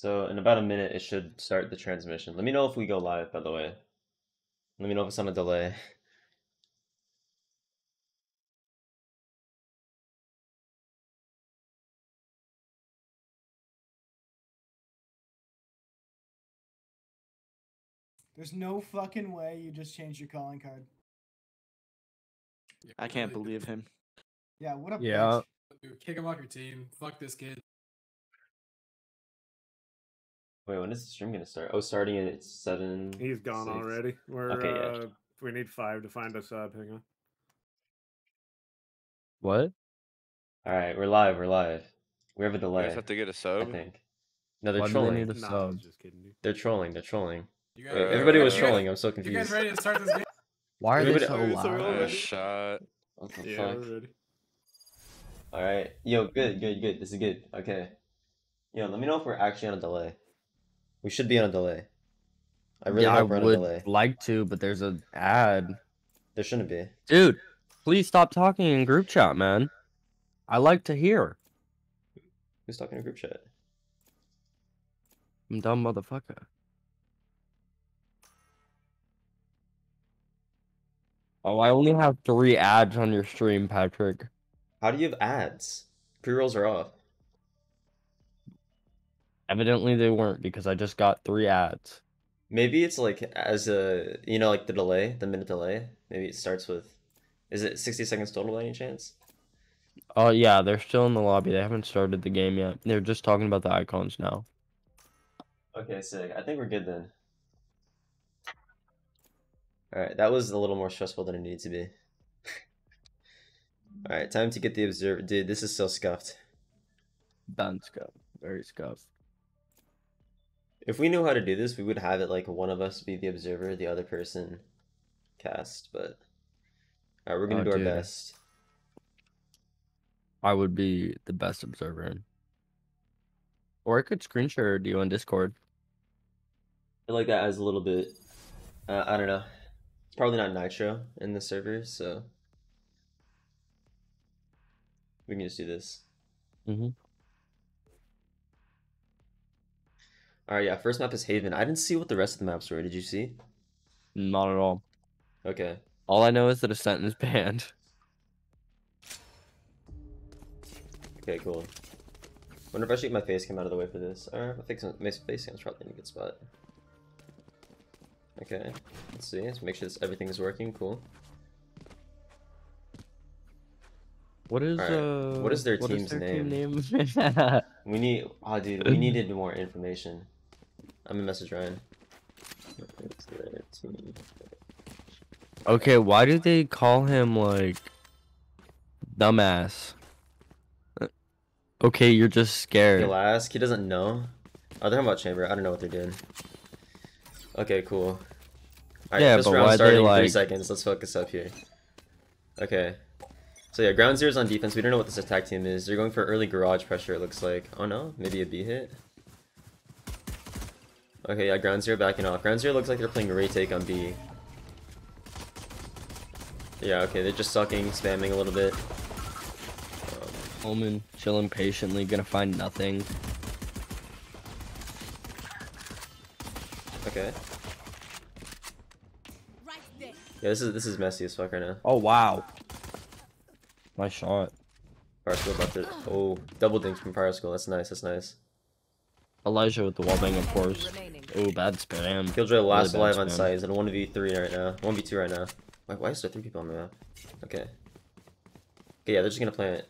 So in about a minute, it should start the transmission. Let me know if we go live, by the way. Let me know if it's on a delay. There's no fucking way you just changed your calling card. I can't believe him. Yeah, what a Yeah. bitch. Kick him off your team. Fuck this kid. Wait, when is the stream gonna start? Oh, starting at seven. He's gone six. already. We're Okay, yeah. uh, we need five to find a sub. Hang on. What? All right, we're live. We're live. We have a You delay. guys have to get a sub. I think. No, they're Why do they trolling. need a Nah, I sub? was just kidding you. They're trolling. They're trolling. You Wait, everybody you was guys- trolling. I'm so You guys confused. ready to start this game? Why are they Everybody- so Oh, so loud? we're A shot. What the Yeah, fuck? we're ready. All right. Yo, good, good, good. This is good. Okay. Yo, let me know if we're actually on a delay. We should be on a delay. I really yeah, I hope we're on a would delay. like to, but there's an ad. There shouldn't be. Dude, please stop talking in group chat, man. I like to hear. Who's talking in group chat? I'm dumb motherfucker. Oh, I only have three ads on your stream, Patrick. How do you have ads? Pre-rolls are off. Evidently they weren't because I just got three ads. Maybe it's like as a you know like the delay, the minute delay. Maybe it starts with. Is it sixty seconds total by any chance? Oh yeah, they're still in the lobby. They haven't started the game yet. They're just talking about the icons now. Okay, sick. I think we're good then. All right, that was a little more stressful than it needed to be. All right, time to get the observer. Dude, this is so scuffed. Done scuff. Very scuffed. If we knew how to do this, we would have it like one of us be the observer, the other person cast. But all right, we're gonna Oh, do our dude. best. I would be the best observer. Or I could screen share do you on Discord. I like that as a little bit. Uh, I don't know. It's probably not Nitro in the server, so we can just do this. Mhm. All right, yeah. First map is Haven. I didn't see what the rest of the maps were. Did you see? Not at all. Okay. All I know is that Ascent is banned. Okay. Cool. Wonder if I should get my face cam out of the way for this. Or my face, my face cam's probably in a good spot. Okay. Let's see. Let's make sure this, everything is working. Cool. What is Alright, uh what is their what team's their team name? name? We need. Oh, dude. We needed more information. I'm gonna message Ryan. It's their team. okay, why do they call him like dumbass? Okay, you're just scared. He'll ask. He doesn't know. Oh, they're talking about chamber. I don't know what they're doing. Okay, cool. Alright, Yeah, this but round why'd they, in three seconds. Let's focus up here. Okay. So yeah, ground zero's on defense. We don't know what this attack team is. They're going for early garage pressure, it looks like. Oh no, maybe a B hit. Okay, yeah, ground zero backing off. Ground zero looks like they're playing a retake on B. Yeah, okay, they're just sucking, spamming a little bit. Um, Omen chilling patiently, gonna find nothing. okay. Yeah, this is this is messy as fuck right now. Oh wow. Nice shot. Fire Skull about to. Oh, double dink from Fire Skull. That's nice. That's nice. Elijah with the wallbang, of course. Remaining. Oh, bad spam. Killjoy last bad alive on spam. site. He's in a one v three right now. One v two right now. Why, why is there three people on the map? Okay. Okay, yeah, they're just gonna play it.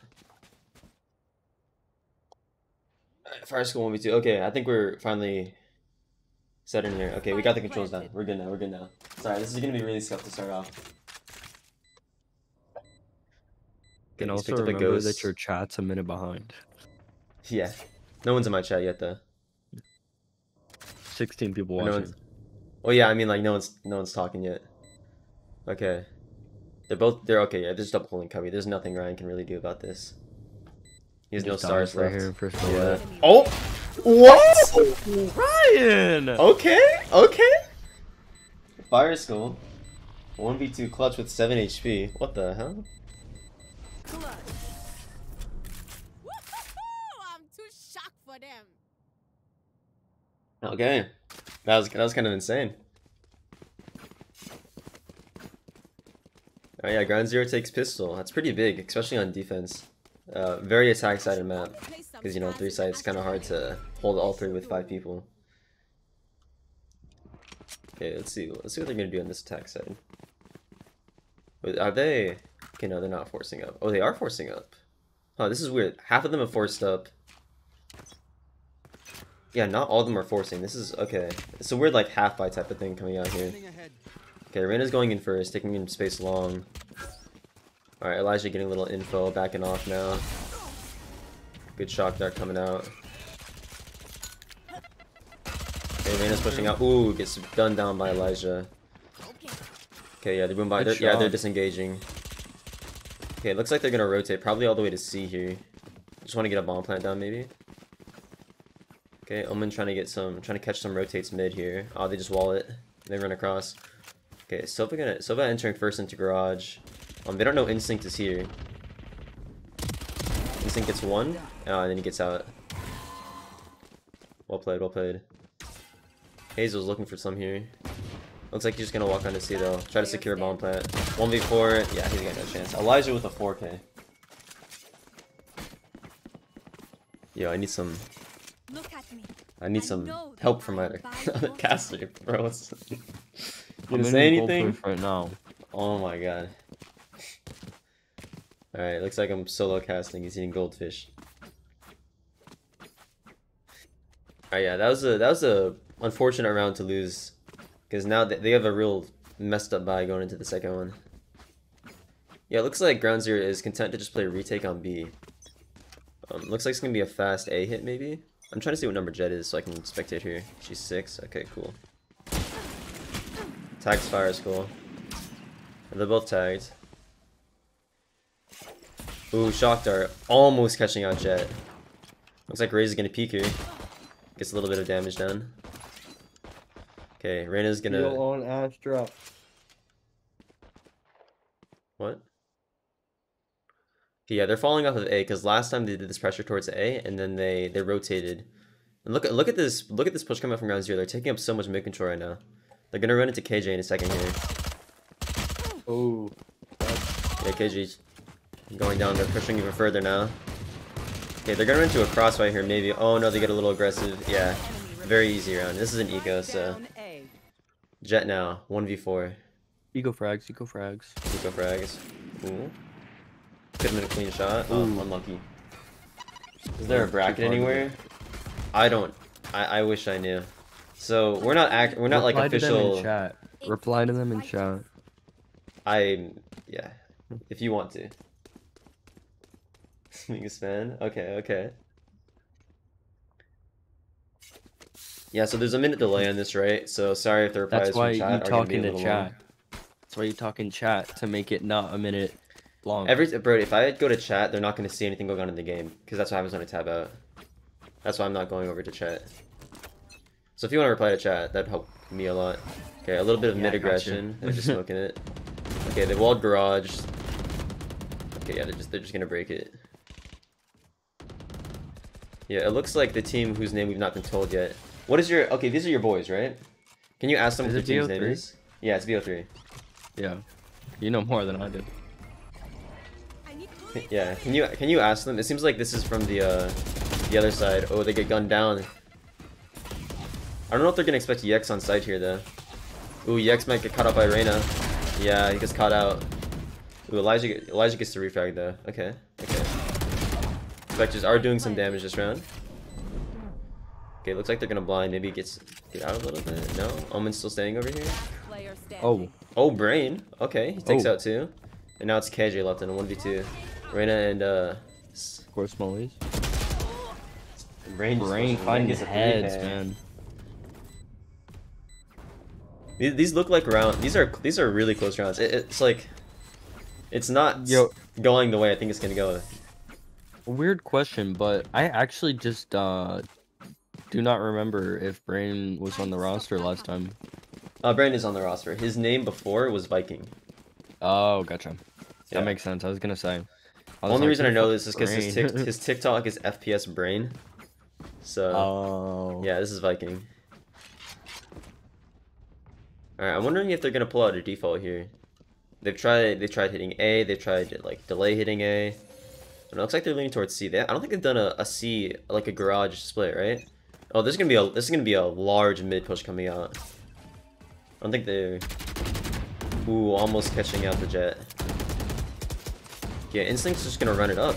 Alright, Fire Skull one v two. Okay, I think we're finally set in here. Okay, we got the controls down. We're good now. We're good now. Sorry, this is gonna be really scuffed to start off. Okay, And he's also picked up a remember that your chat's a minute behind. Yeah. No one's in my chat yet though. 16 people No watching. one's- Well, yeah, I mean, like, no one's no one's talking yet. Okay. They're both, they're okay, yeah, they're just double holding Cubby. There's nothing Ryan can really do about this. He has no stars dies right left. here in first Yeah. bullet. Oh! What? Ryan! Okay, okay. Fire Skull. 1v2 clutch with 7 HP. What the hell? Clutch. Woo-hoo-hoo! I'm too shocked for them. Okay, that was that was kind of insane. Oh yeah, ground zero takes pistol. That's pretty big, especially on defense. Uh, very attack sided map because you know three sides kind of hard to hold all three with five people. Okay, let's see. Let's see what they're gonna do on this attack side. Are they? Okay, no, they're not forcing up. Oh, they are forcing up. Huh, this is weird. Half of them have forced up. Yeah, not all of them are forcing. This is okay. It's a weird like half by type of thing coming out here. Okay, Reyna's going in first, taking in space long. Alright, Elijah getting a little info, backing off now. Good shock dart coming out. Okay, Reyna's pushing out. Ooh, gets done down by Elijah. Okay, yeah, they're by. They're, yeah, they're disengaging. Okay, it looks like they're gonna rotate, probably all the way to C here. Just want to get a bomb plant down, maybe. Okay, Omen trying to get some, trying to catch some rotates mid here. Oh, they just wall it. They run across. Okay, Sova gonna, Sova entering first into garage. Um, they don't know Instinct is here. Instinct gets one, uh, and then he gets out. Well played, well played. Hazel's looking for some here. Looks like he's just gonna walk on to C though. Try to secure bomb plant. 1v4, yeah, he's got no chance. Elijah with a 4k. Yo, I need some. I need some know that help from I my other caster, bro. What's... you gonna say anything? proof right now. Oh my god. Alright, looks like I'm solo casting. He's eating goldfish. Alright, yeah, that was a that was a unfortunate round to lose, because now they, they have a real messed up buy going into the second one. Yeah, it looks like Ground Zero is content to just play retake on B. Um, looks like it's gonna be a fast A hit maybe. I'm trying to see what number Jett is so I can spectate here. She's six. Okay, cool. Tags fire is cool. They're both tagged. Ooh, shock dart. Almost catching out Jett. Looks like Ray's gonna peek here. Gets a little bit of damage done. Okay, Reyna's gonna. on Astra. What? Yeah, they're falling off of A because last time they did this pressure towards A and then they they rotated. And look at look at this look at this push coming up from ground zero. They're taking up so much mid control right now. They're gonna run into KJ in a second here. Oh, Yeah, KJ's going down. They're pushing even further now. Okay, they're gonna run into a crossfire here, maybe. Oh no, they get a little aggressive. Yeah, very easy round. This is an eco, so Jett now, one v four. eco frags, eco frags. Eco frags. Ooh. Could have been a clean shot. Oh, Ooh. unlucky. Is there a bracket anywhere? I don't. I, I wish I knew. So we're not act. We're not like Reply to them in chat. Reply to them in chat. I yeah. If you want to. Being a fan. Okay. Okay. Yeah. So there's a minute delay on this, right? So sorry if the replies That's why from you chat are gonna talk be a in the little chat. long. That's why you talk in chat to make it not a minute long. Every bro, if I go to chat, they're not going to see anything going on in the game because that's what happens when I tab out. That's why I'm not going over to chat. So if you want to reply to chat, that'd help me a lot. Okay, a little bit of Yeah, mid I got you. aggression. They're just smoking it. Okay, they walled garage. Okay, yeah, they're just they're just gonna break it. Yeah, it looks like the team whose name we've not been told yet. What is your okay? These are your boys, right? Can you ask them Is what their team's name VO3? is? Yeah, it's VO3. yeah, you know more than I do. I need Yeah, can you can you ask them? It seems like this is from the uh the other side. Oh, they get gunned down. I don't know if they're gonna expect EX on site here though. Ooh, EX might get caught up by Reyna. Yeah, he gets caught out. Ooh, Elijah Elijah gets the refrag though. Okay, okay. Spectres are doing some damage this round. Okay, looks like they're gonna blind. Maybe gets get out a little bit. No, Omen's still staying over here. Oh. Oh, Brain. Okay, he takes Oh. out two. And now it's KJ left in a 1v2. Reyna and uh of course, Molly's. Brain just Brain pushes. finding gets a three heads, K. man. These, these look like round. These are these are really close rounds. It, it's like it's not Yo. going the way I think it's gonna go. Weird question, but I actually just uh do not remember if Brain was on the roster last time. Uh, Brain is on the roster. His name before was Viking. Oh, gotcha. Yeah. That makes sense. I was gonna say. Only like, reason I know this is because his, tic- his TikTok is FPS Brain. So Oh. yeah, this is Viking. Alright, I'm wondering if they're gonna pull out a default here. They've tried they tried hitting A, they've tried like delay hitting A. And it looks like they're leaning towards C. They, I don't think they've done a, a C like a garage split, right? Oh, this is gonna be a this is gonna be a large mid push coming out. I don't think they're Ooh, almost catching out the Jett. Yeah, Instinct's just gonna run it up.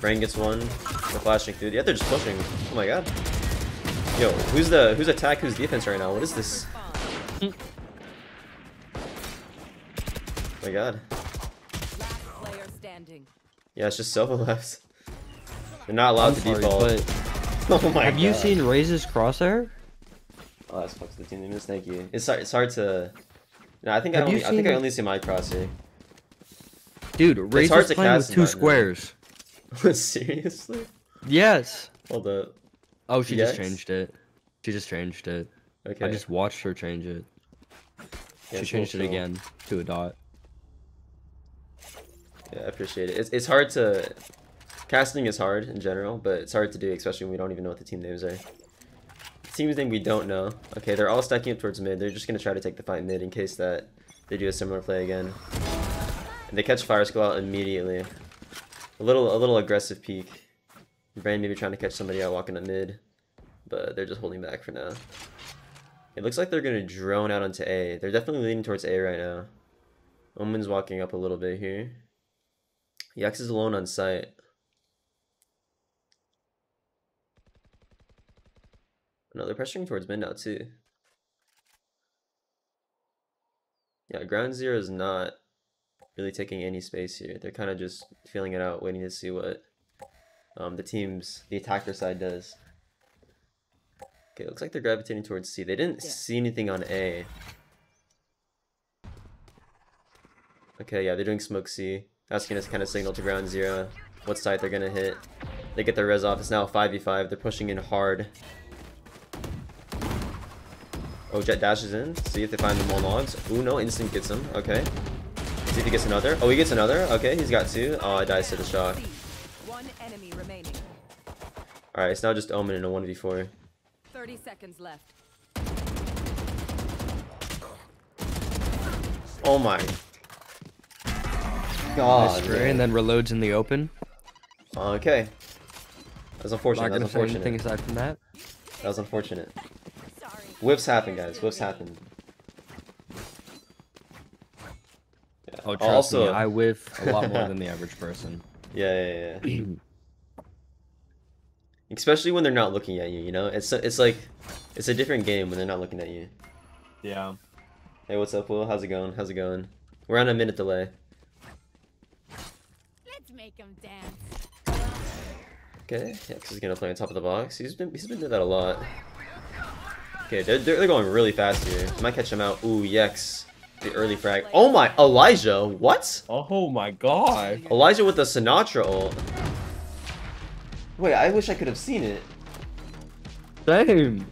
Brain gets one. They're flashing through. Yeah, they're just pushing. Oh my god. Yo, who's the who's attack, who's defense right now? What is this? oh my god. Last player standing. Yeah, it's just Sova left. They're not allowed I'm to sorry, default. but oh my have god. you seen Raze's crosshair? Oh, that's fucks the team name. Thank you. It's hard. It's hard to. No, I think I Have you only. I think I only see my crosshair. Dude, Raze's playing with two that, squares. Seriously? Yes. Hold up. Oh, she just changed it. She just changed it. Okay. I just watched her change it. Yeah, she cool, changed it cool. again to a dot. Yeah, I appreciate it. It's it's hard to. Casting is hard in general, but it's hard to do, especially when we don't even know what the team names are. The team's name we don't know. Okay, they're all stacking up towards mid. They're just gonna try to take the fight mid in case that they do a similar play again. They catch Fire Skull out immediately. A little a little aggressive peek. Brain maybe trying to catch somebody out walking to mid, but they're just holding back for now. It looks like they're gonna drone out onto A. They're definitely leaning towards A right now. Omen's walking up a little bit here. Yax is alone on site. No, they're pressuring towards mid now too. Yeah, ground zero is not really taking any space here. They're kind of just feeling it out, waiting to see what um, the team's, the attacker side does. Okay, looks like they're gravitating towards C. They didn't see anything on A. Okay, yeah, they're doing smoke C. That's gonna kind of signal to ground zero what side they're gonna hit. They get their res off. It's now 5v5. They're pushing in hard. Oh, Jett dashes in. See if they find them on logs. Ooh, no. Instinct gets him. Okay. See if he gets another. Oh, he gets another. Okay, he's got two. Oh, it dies to the shock. One enemy remaining. Alright, it's now just Omen in a 1v4. 30 seconds left. Oh my. God. spray, and then reloads in the open. Okay. That's unfortunate. Not That's gonna anything unfortunate. aside from that. That was unfortunate. Sorry. Whiffs happen, guys. Whiffs happen. Oh, trust also, me, I whiff a lot more than the average person. Yeah, yeah, yeah. Especially when they're not looking at you, you know? It's it's like it's a different game when they're not looking at you. Yeah. Hey, what's up, Will? How's it going? How's it going? We're on a minute delay. Let's make him dance. Okay, yeah, 'cause he's gonna play on top of the box. He's been he's been doing that a lot. Okay, they're, they're, they're going really fast here. Might catch him out. Ooh, Yex. The early frag. Oh my, Elijah, what? Oh my god. Elijah with the Sinatra ult. Wait, I wish I could have seen it. Same.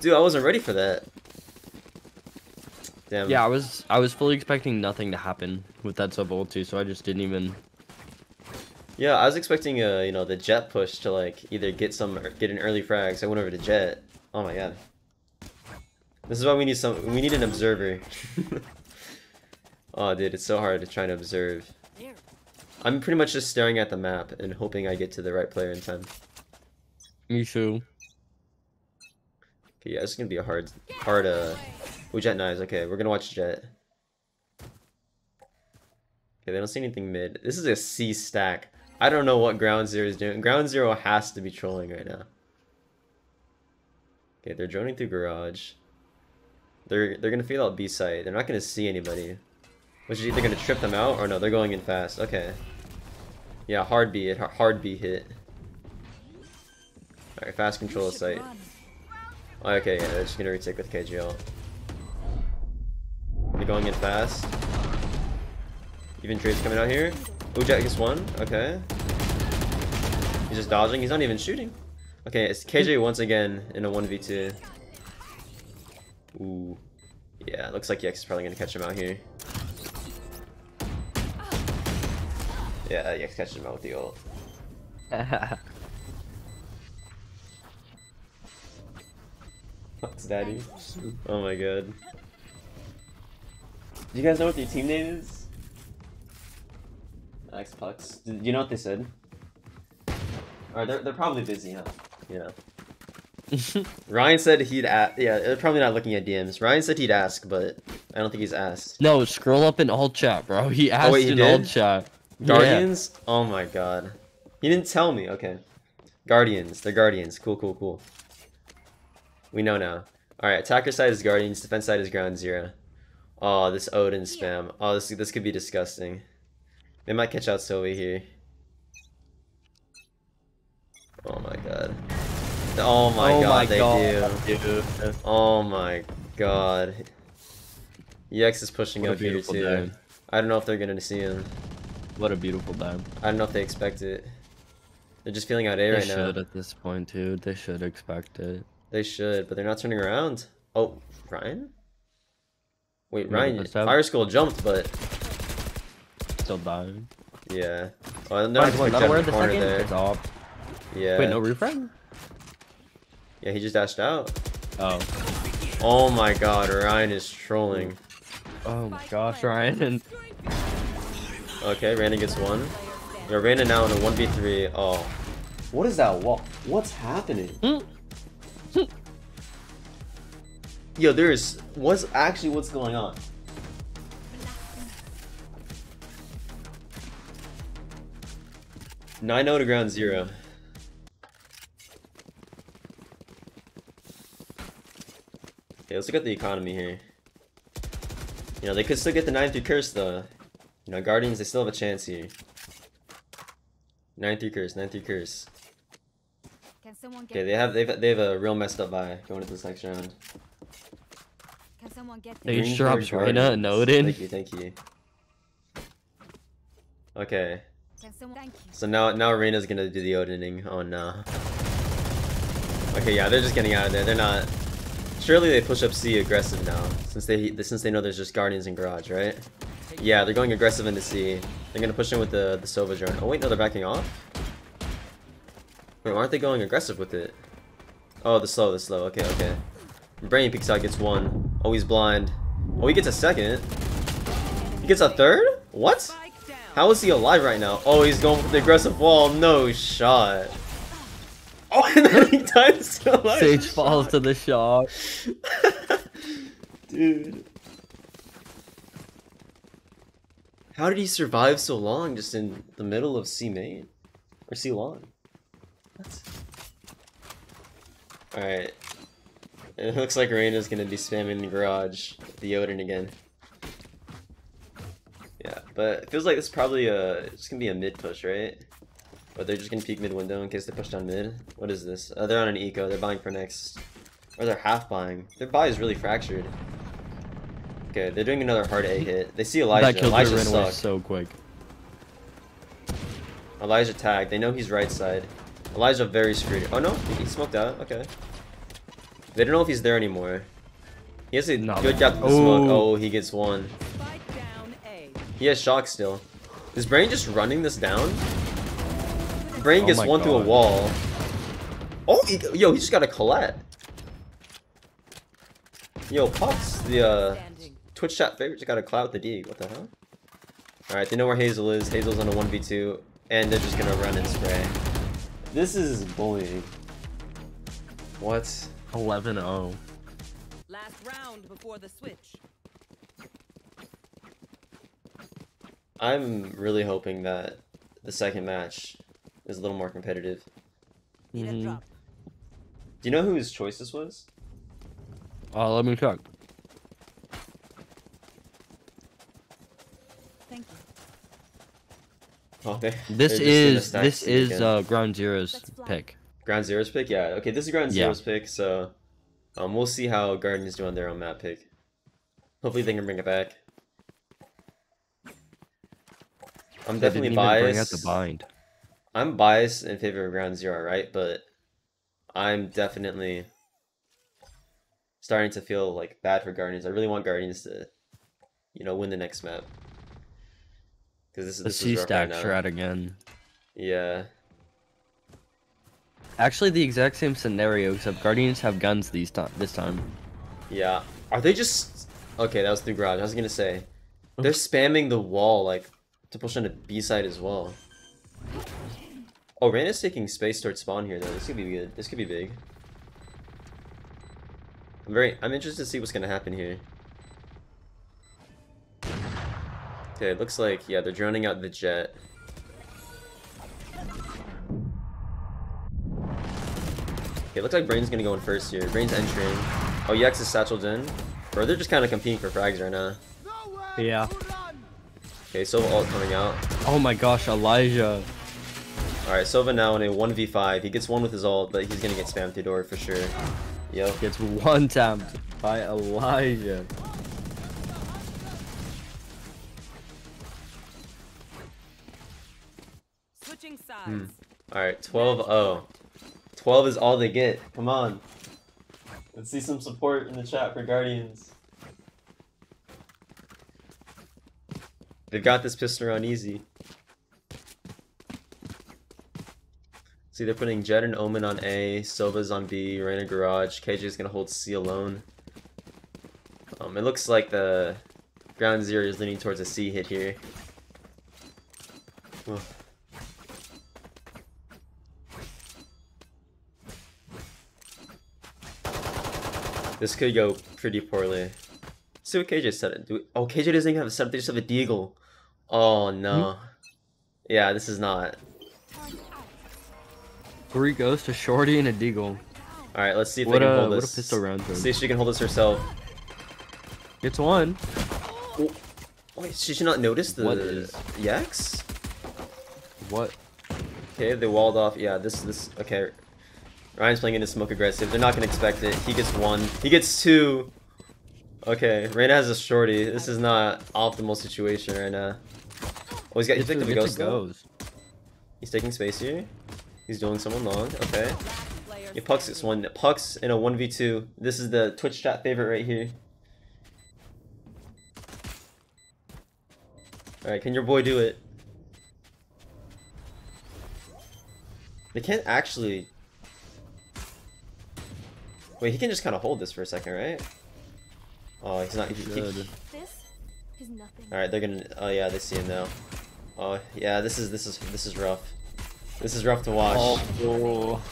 Dude, I wasn't ready for that. Damn. Yeah, I was I was fully expecting nothing to happen with that sub ult too, so I just didn't even. Yeah, I was expecting uh, you know, the Jett push to like either get some or get an early frag, so I went over to Jett. Oh my god. This is why we need some we need an observer. oh dude, it's so hard to try to observe. I'm pretty much just staring at the map and hoping I get to the right player in time. Me too. Okay, yeah, this is gonna be a hard hard uh Oh Jett knives, okay, we're gonna watch Jett. Okay, they don't see anything mid. This is a C stack. I don't know what ground zero is doing. Ground zero has to be trolling right now. Okay, they're droning through garage. They're they're gonna feel out B site. They're not gonna see anybody. Which is either gonna trip them out or no, they're going in fast. Okay. Yeah, hard B hit, hard B hit. Alright, fast control of site. Oh, okay, yeah, they're just gonna retake with KGL. They're going in fast. Even trades coming out here. Ujak gets one. Okay. He's just dodging. He's not even shooting. Okay, it's KJ once again in a 1v2. Ooh. Yeah, looks like Yex is probably gonna catch him out here. Yeah, Yex catches him out with the ult. Pucks Daddy. Oh my god. Do you guys know what their team name is? Pucks. Do you know what they said? Alright, they're, they're probably busy, huh? Yeah. Ryan said he'd ask. Yeah, they're probably not looking at DMs. Ryan said he'd ask, but I don't think he's asked. no, scroll up in alt chat, bro. He asked Oh, wait, he in did? alt chat. Yeah. Guardians? Oh my god. He didn't tell me. Okay. Guardians. They're Guardians. Cool, cool, cool. We know now. Alright, attacker side is Guardians, defense side is Ground Zero. Oh, this Odin spam. Oh, this this could be disgusting. They might catch out Sylvie here. Oh my god. Oh my oh god, my they god, do. dude. Oh my god. EX is pushing What up here too. day. I don't know if they're gonna see him. What a beautiful day. I don't know if they expect it. They're just feeling out A They right should at this point, too. They should expect it. They should, but they're not turning around. Oh, Ryan? Wait, Yeah, Ryan, that's Fire Skull jumped, but Still dying. yeah. Oh, no, Nice quick one. jump Not aware in the the corner second. there. It's off. Yeah. Wait, no refrag? Yeah, he just dashed out. Oh. Oh my god, Ryan is trolling. Oh my gosh, Ryan. Okay, Random gets one. Yo, Random now in a 1v3. Oh. What is that wall? What's happening? Hmm. Hmm. Yo, there's what's actually what's going on? Nine zero to ground zero. Okay, let's look at the economy here. You know, they could still get the 9-3 curse though. You know, Guardians, they still have a chance here. 9-3 curse, 9-3 curse. Can someone get Okay, they have they've they have a real messed up buy going into this next round. Can someone get They this? just Green dropped Bird Reyna and Guardians. Odin. Thank you, thank you. Okay, Can someone thank you? so now now Reyna's gonna do the Odining. Oh no. Okay, yeah, they're just getting out of there. They're not. Surely they push up C aggressive now, since they since they know there's just Guardians in Garage, right? Yeah, they're going aggressive into C. They're gonna push in with the the Sova drone. Oh wait, no, they're backing off. Wait, why aren't they going aggressive with it? Oh, the slow, the slow. Okay, okay. Brain peeks out, gets one. Oh, he's blind. Oh, he gets a second. He gets a third? What? How is he alive right now? Oh, he's going for the aggressive wall. No shot. Oh, and then he died still alive. Sage falls to the shot. Dude. How did he survive so long just in the middle of C main? Or C long? What? Alright. It looks like Reyna's gonna be spamming the garage, the Odin again. Yeah, but it feels like this is probably a, it's gonna be a mid push, right? Or they're just gonna peek mid window in case they push down mid. What is this? Uh, they're on an eco, they're buying for next. Or they're half buying. Their buy is really fractured. Okay, they're doing another hard A hit. They see Elijah. that killed Elijah Reyna away so quick. Elijah tagged. They know he's right side. Elijah very screwed. Oh no, he smoked out. Okay. They don't know if he's there anymore. He has a No. good depth of smoke. Oh. Oh, he gets one. Spike down A. He has shock still. Is Brain just running this down? Brain Oh gets my one through a wall. Oh, he, yo, he just got a collat. Yo, Pucks, the uh, Twitch chat favorite just got a clout with the D. What the hell? Alright, they know where Hazel is. Hazel's on a 1v2, and they're just gonna run and spray. This is bullying. What? 11-0. Last round before the switch. I'm really hoping that the second match is a little more competitive. Need a Mhm. Do you know whose choice this was? Uh, let me check. Thank you. Oh, they, This they're just gonna is this is uh Ground Zero's pick. Ground Zero's pick? Yeah, okay, this is Ground Yeah. Zero's pick, so um, we'll see how Guardians do on their own map pick. Hopefully they can bring it back. I'm They definitely didn't even bring out biased. I'm biased in favor of Ground Zero, right? But I'm definitely starting to feel like bad for Guardians. I really want Guardians to, you know, win the next map. Because this is The C stack right again. Yeah. actually the exact same scenario, except Guardians have guns these time. This time. Yeah. Are they just okay? That was through garage. I was gonna say they're spamming the wall like to push on the B side as well. Oh, Reyna's taking space towards spawn here though. This could be good. This could be big. I'm very. I'm interested to see what's gonna happen here. Okay, it looks like yeah they're droning out the Jett. Okay, it looks like Brain's gonna go in first here. Brain's entering. Oh, Yex is satcheled in. Or they're just kind of competing for frags right now. Yeah. Okay, Sova ult coming out. Oh my gosh, Elijah. Alright, Sova now in a 1v5. He gets one with his ult, but he's gonna get spammed through door for sure. Yo. Gets one tapped by Elijah. Switching sides. Hmm. Alright, 12 0. 12 is all they get. Come on. Let's see some support in the chat for Guardians. They've got this pistol on easy. See, they're putting Jett and Omen on A, Sova's on B, Reyna Garage, KJ's gonna hold C alone. Um, it looks like the ground zero is leaning towards a C hit here. Ugh. This could go pretty poorly. Let's see what KJ said. We... Oh, KJ doesn't even have a setup. They just have a deagle. Oh no. Yeah, this is not. Three goes to Shorty and a Deagle. All right, let's see if What they can a hold what a this. pistol round See if she can hold this herself. It's one. Wait, she should not notice the What is- Yex? What? Okay, they walled off. Yeah, this this okay. Ryan's playing into smoke aggressive. They're not gonna expect it. He gets one. He gets two. Okay, Reyna has a shorty. This is not optimal situation right now. Oh, he's got Gets picked a- up a ghost. He's taking space here. He's doing someone long. Okay. Last Yeah, Pucks is one. Pucks in a one v two. This is the Twitch chat favorite right here. All right, can your boy do it? They can't actually. Wait, he can just kind of hold this for a second, right? Oh, he's not. He, he, Good. This is nothing. all right, they're gonna. Oh yeah, they see him now. Oh yeah, this is this is this is rough. This is rough to watch. Oh,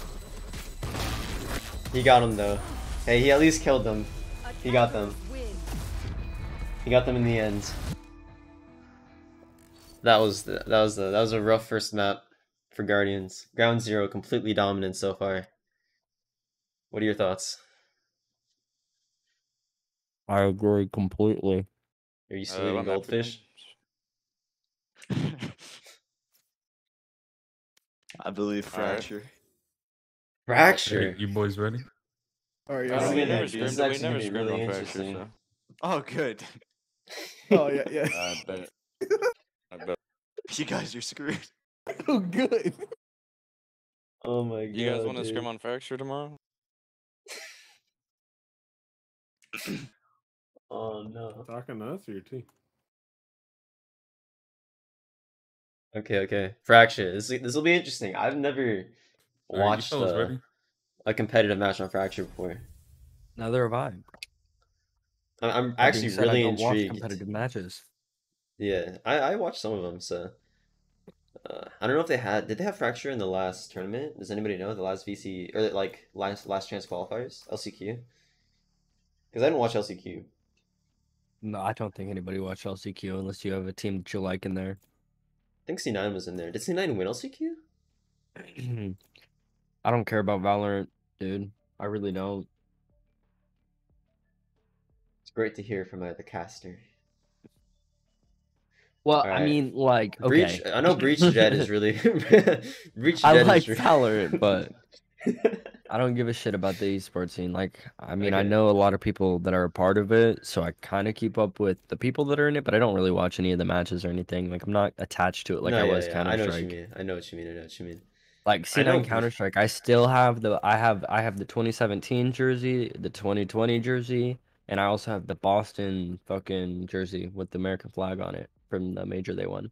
He got him though. Hey, he at least killed them. He got them. He got them in the end. That was the, that was the, that was a rough first map for Guardians. Ground zero completely dominant so far. What are your thoughts? I agree completely. Are you Uh, still eating what map we goldfish? doing? I believe Alright. fracture. Fracture. You boys ready? Oh, yeah. is we never this screamed, we never screamed really on Fracture, so. Oh, good. Oh yeah, yeah. I bet. I bet. You guys are screwed. Oh good. Oh my god. You guys want to scream on Fracture tomorrow? Oh no. Talking to us or your team? Okay, okay. Fracture. This this will be interesting. I've never watched fellas uh, ready? a competitive match on Fracture before. Neither have I. I- I'm That actually being said, I really don't watch intrigued. competitive matches. Yeah, I I watched some of them. So uh, I don't know if they had. Did they have fracture in the last tournament? Does anybody know the last VC or like last last chance qualifiers LCQ? Because I didn't watch LCQ. No, I don't think anybody watched LCQ unless you have a team that you like in there. I think C9 was in there. Did C9 win LCQ? I don't care about Valorant, dude. I really don't. It's great to hear from uh, the caster. Well, I mean, like, okay. Breach. I know Breach Jett is really. Breach I like is re- Valorant, but I don't give a shit about the esports scene. Like, I mean, I know a lot of people that are a part of it, so I kind of keep up with the people that are in it, but I don't really watch any of the matches or anything. Like, I'm not attached to it like No, I yeah, was yeah, Counter I know what you Strike. mean. I know what you mean. I know what you mean. Like I know C9 Counter Strike, I still have the I have I have the 2017 jersey, the 2020 jersey, and I also have the Boston fucking jersey with the American flag on it from the major they won.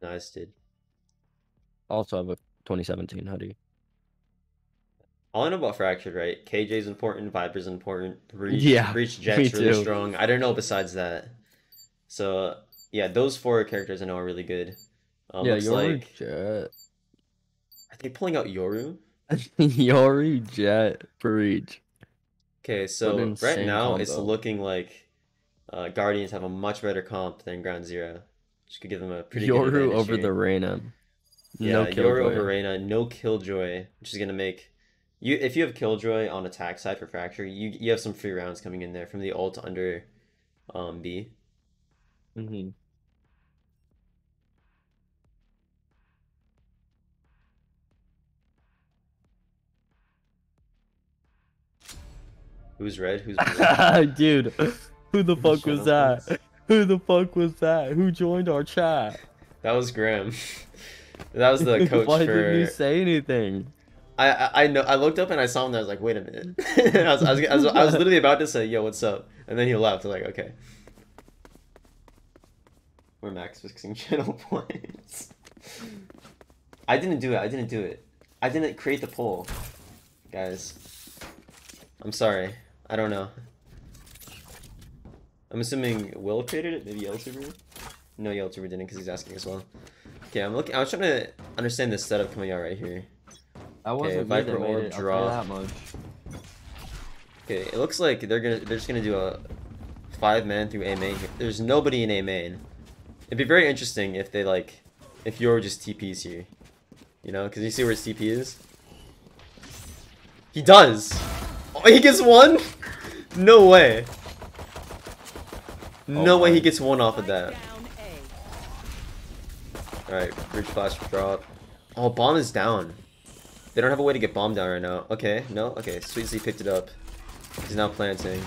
Nice, dude. Also have a 2017 hoodie. All I know about Fractured, right? KJ's important, Viper's important, Breach, Yeah, Breach Jett's really strong. I don't know besides that. So yeah, those four characters I know are really good. Um, yeah, Yoru like Jett. are they pulling out Yoru? Yoru Jett Breach. Okay, so right now it's looking like uh, Guardians have a much better comp than Ground Zero, which could give them a pretty good Yoru over here. the Reyna. Yeah, No Yoru over Reyna, no Killjoy, which is gonna make you if you have Killjoy on attack side for Fracture, you you have some free rounds coming in there from the ult under um B. Mhm. Who's red? Who's blue? Dude, who the fuck was Shadow that? Who the fuck was that? Who joined our chat? that was Graham. that was the coach Why for. didn't you say anything? I, I know I looked up and I saw him. and I was like, wait a minute. I, was, I, was, I was I was literally about to say, yo, what's up? And then he left. I'm like, okay. We're max fixing channel points. I didn't do it. I didn't do it. I didn't create the poll, guys. I'm sorry. I don't know. I'm assuming Will created it. Maybe YellowTuber. No, YellowTuber didn't because he's asking as well. Okay, I'm looking. I was trying to understand this setup coming out right here. I wasn't me Viper that made orb it, I'll tell you drop. that much. Okay, it looks like they're gonna they're just gonna do a five man through A main. There's nobody in A main. It'd be very interesting if they like if you're just TPs here. You know, because you see where his TP is. He does. Oh, he gets one. No way. Oh no Oh way he gets one off of that. Down A. Alright, bridge flash drop. Oh, bomb is down. They don't have a way to get bomb down right now. Okay, no? Okay, Sweet Z picked it up. He's now planting.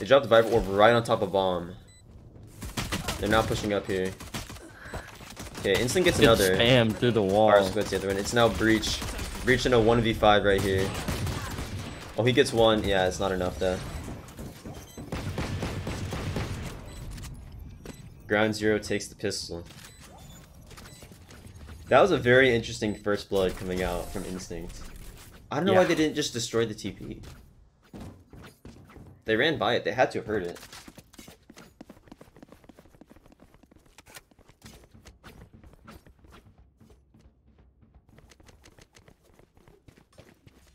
They dropped the Viper Orb right on top of bomb. They're now pushing up here. Okay, Instinct gets Get another. spammed through the wall. Fire splits the other one. It's now Breach. Breach in a 1v5 right here. Oh, he gets one. Yeah, it's not enough though. Ground Zero takes the pistol. That was a very interesting first blood coming out from Instinct. I don't know why they didn't just destroy the TP. They ran by it. They had to have heard it.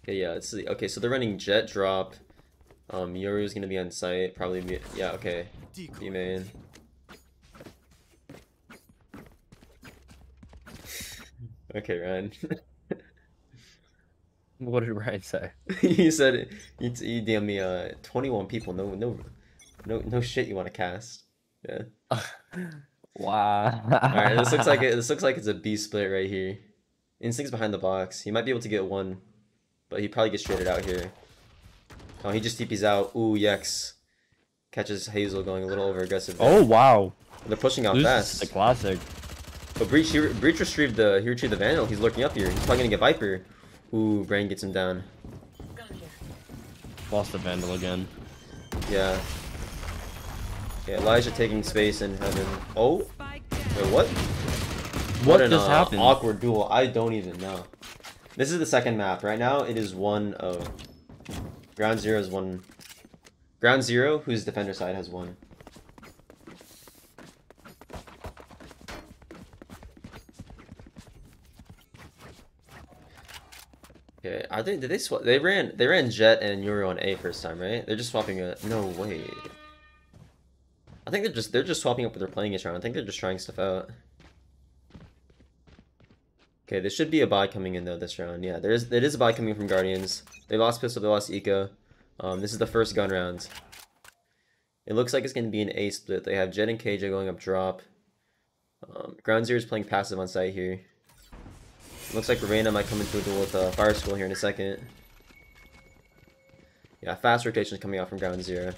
Okay, yeah, let's see. Okay, so they're running Jett drop. Um, Yoru's gonna be on site. Probably be. Yeah, okay. B main. Okay, Ryan. What did Ryan say? you said you, you DM me uh 21 people. No, no, no, no shit. You want to cast? Yeah. Wow. All right. This looks like it, this looks like it's a B split right here. Instinct's behind the box. He might be able to get one, but he probably gets traded out here. Oh, he just TP's out. Ooh, Yex catches Hazel going a little over aggressive. there. Oh wow. they're pushing out This fast. the classic. But Breach, he, Breach retrieved the he retrieved the Vandal. He's lurking up here. He's probably gonna get Viper. Ooh, Brain gets him down. Lost the Vandal again. Yeah. Yeah, Elijah taking space in heaven. Oh, wait, what? What an, just uh, happened? Awkward duel. I don't even know. This is the second map. Right now, it is one of Ground Zero is one. Ground Zero, whose defender side has one. Okay, I think did they swap? They ran they ran Jett and Yoru on A first time, right? They're just swapping a no way. I think they're just they're just swapping up what they're playing each round. I think they're just trying stuff out. Okay, there should be a buy coming in though this round. Yeah, there is there is a buy coming from Guardians. They lost pistol, they lost eco. Um, this is the first gun round. It looks like it's going to be an A split. They have Jett and KJ going up drop. Um, Ground Zero is playing passive on site here. Looks like Reyna might come into a duel with uh, Fire Skull here in a second. Yeah, fast rotation is coming out from Ground Zero.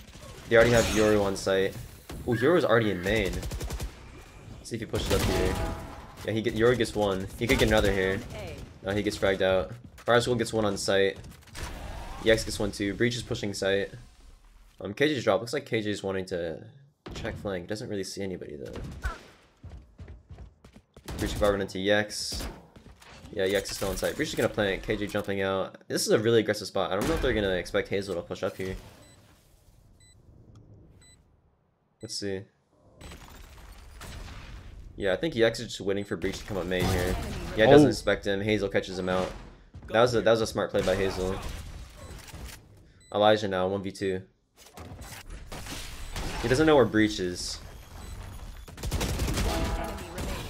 They already have Yoru on site. Oh, Yoru's already in main. Let's see if he pushes up here. Yeah, he get Yoru gets one. He could get another here. No, he gets fragged out. Fire Skull gets one on site. EX gets one too. Breach is pushing site. Um, KJ's drop. Looks like KJ's wanting to check flank. Doesn't really see anybody though. Breach forward into EX. Yeah, Yex is still in sight. Breach is gonna plant. KJ jumping out. This is a really aggressive spot. I don't know if they're gonna expect Hazel to push up here. Let's see. Yeah, I think Yex is just waiting for Breach to come up main here. Yeah, he doesn't Oh. expect him. Hazel catches him out. That was a that was a smart play by Hazel. Elijah now, 1v2. He doesn't know where Breach is.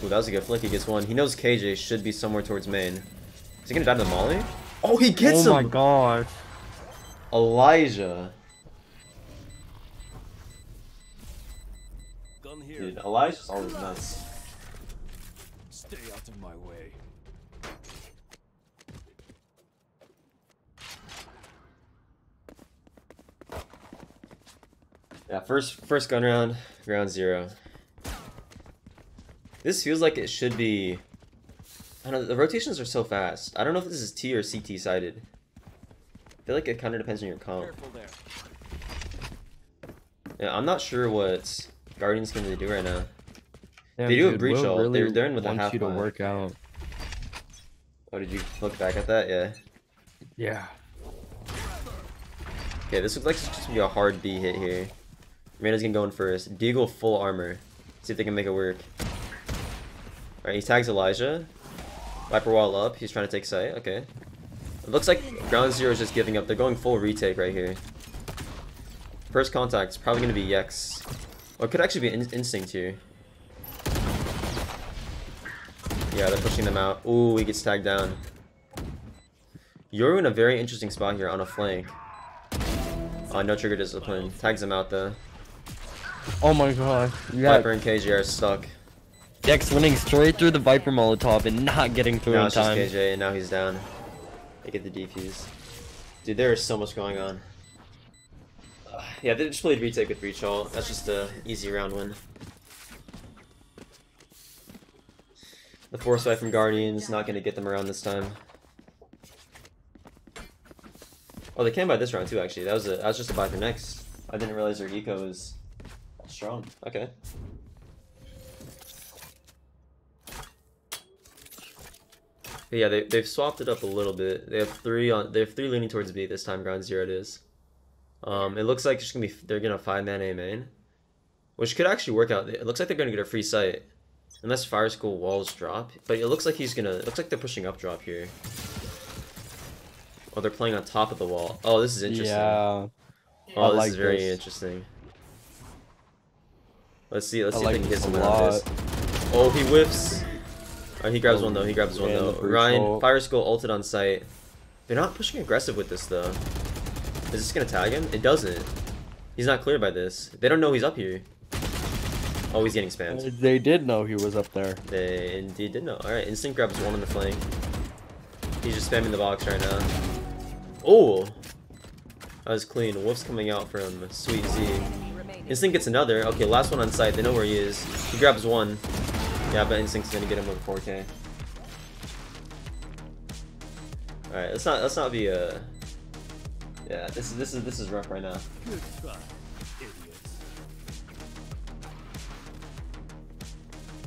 Ooh, that was a good flick. He gets one. He knows KJ should be somewhere towards main. Is he gonna die to the molly? Oh, he gets oh him! oh my him! gosh. Elijah. Dude, Elijah's always nuts. Stay out of my way. Yeah, first first gun round, ground zero. This feels like it should be. I don't know. The rotations are so fast. I don't know if this is T or CT sided. I feel like it kind of depends on your comp. Yeah, I'm not sure what Guardian's gonna do right now. Damn, They do a dude, breach Will ult. really They're- they're in with a wants half you to buy. work out. Oh, did you look back at that? Yeah. Yeah. Okay, this looks like it's just gonna be a hard B hit here. Reyna's gonna go in first. Deagle full armor. See if they can make it work. Alright, he tags Elijah. Viper wall up. He's trying to take sight. Okay. It looks like Ground Zero is just giving up. They're going full retake right here. First contact's probably gonna be Yex. Or it could actually be in Instinct here. Yeah, they're pushing them out. Ooh, he gets tagged down. You're in a very interesting spot here on a flank. Oh, no trigger discipline. Tags him out though. Oh my god. Yeah. Viper and KJ are stuck. Dex winning straight through the Viper Molotov and not getting through Now in it's just. KJ, and now he's down. They get the defuse. Dude, there is so much going on. Uh, yeah, they just played retake with breach ult. That's just a easy round win. The force fight from Guardians not gonna get them around this time. Oh, they can buy this round too. Actually, that was a that was just a buy for next. I didn't realize their eco was strong. Okay. But yeah, they they've swapped it up a little bit. They have three on. They have three leaning towards B this time. Ground zero it is. Um, it looks like it's gonna be they're gonna five man A main, which could actually work out. It looks like they're gonna get a free sight, unless Fire Skull walls drop. But it looks like he's gonna. It looks like they're pushing up drop here. Oh, they're playing on top of the wall. Oh, this is interesting. Yeah. Oh, I this like is very this. interesting. Let's see. Let's I see like if they can get out of this. Oh, he whiffs. Alright, he grabs Oh, one though. He grabs one though. Um, Ryan, ult. Fire Skull ulted on site. They're not pushing aggressive with this though. Is this gonna tag him? It doesn't. He's not cleared by this. They don't know he's up here. Oh, he's getting spammed. Uh, they did know he was up there. They indeed did know. Alright, Instinct grabs one on the flank. He's just spamming the box right now. Oh! That was clean. Wolf's coming out from Sweet Z. remaining. Instinct gets another. Okay, last one on site. They know where he is. He grabs one. Yeah, but Instinct's gonna get him with 4K. Alright, let's not let's not be uh Yeah, this is this is this is rough right now. Good try, idiots.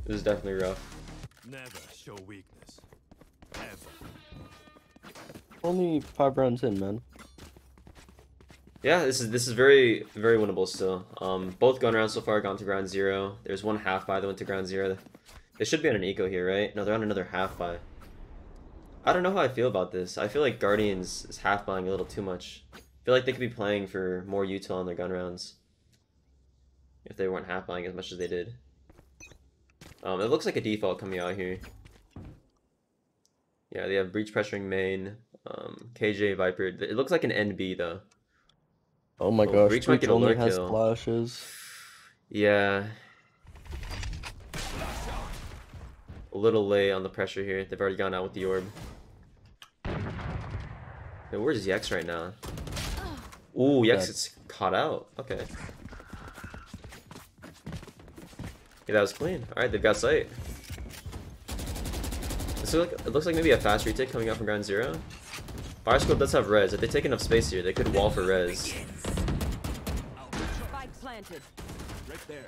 This is definitely rough. Never show weakness. Ever. Only five rounds in, man. Yeah, this is this is very very winnable still. Um, both gun rounds so far gone to ground zero. There's one half by that went to ground zero. They should be on an eco here, right? No, they're on another half buy. I don't know how I feel about this. I feel like Guardians is half buying a little too much. I feel like they could be playing for more util on their gun rounds. If they weren't half buying as much as they did. Um, it looks like a default coming out here. Yeah, they have breach pressuring main. Um, KJ Viper. It looks like an NB though. Oh my Oh, gosh, Breach might get only has kill. flashes. Yeah. A little late on the pressure here. They've already gone out with the orb. Hey, where's Yex right now? Ooh, Yex Yeah. gets caught out. Okay. Yeah, that was clean. Alright, they've got sight. This looks like, it looks like maybe a fast retake coming out from ground zero. Fire Skull does have res. If they take enough space here, they could wall for res. Spike planted. Right there.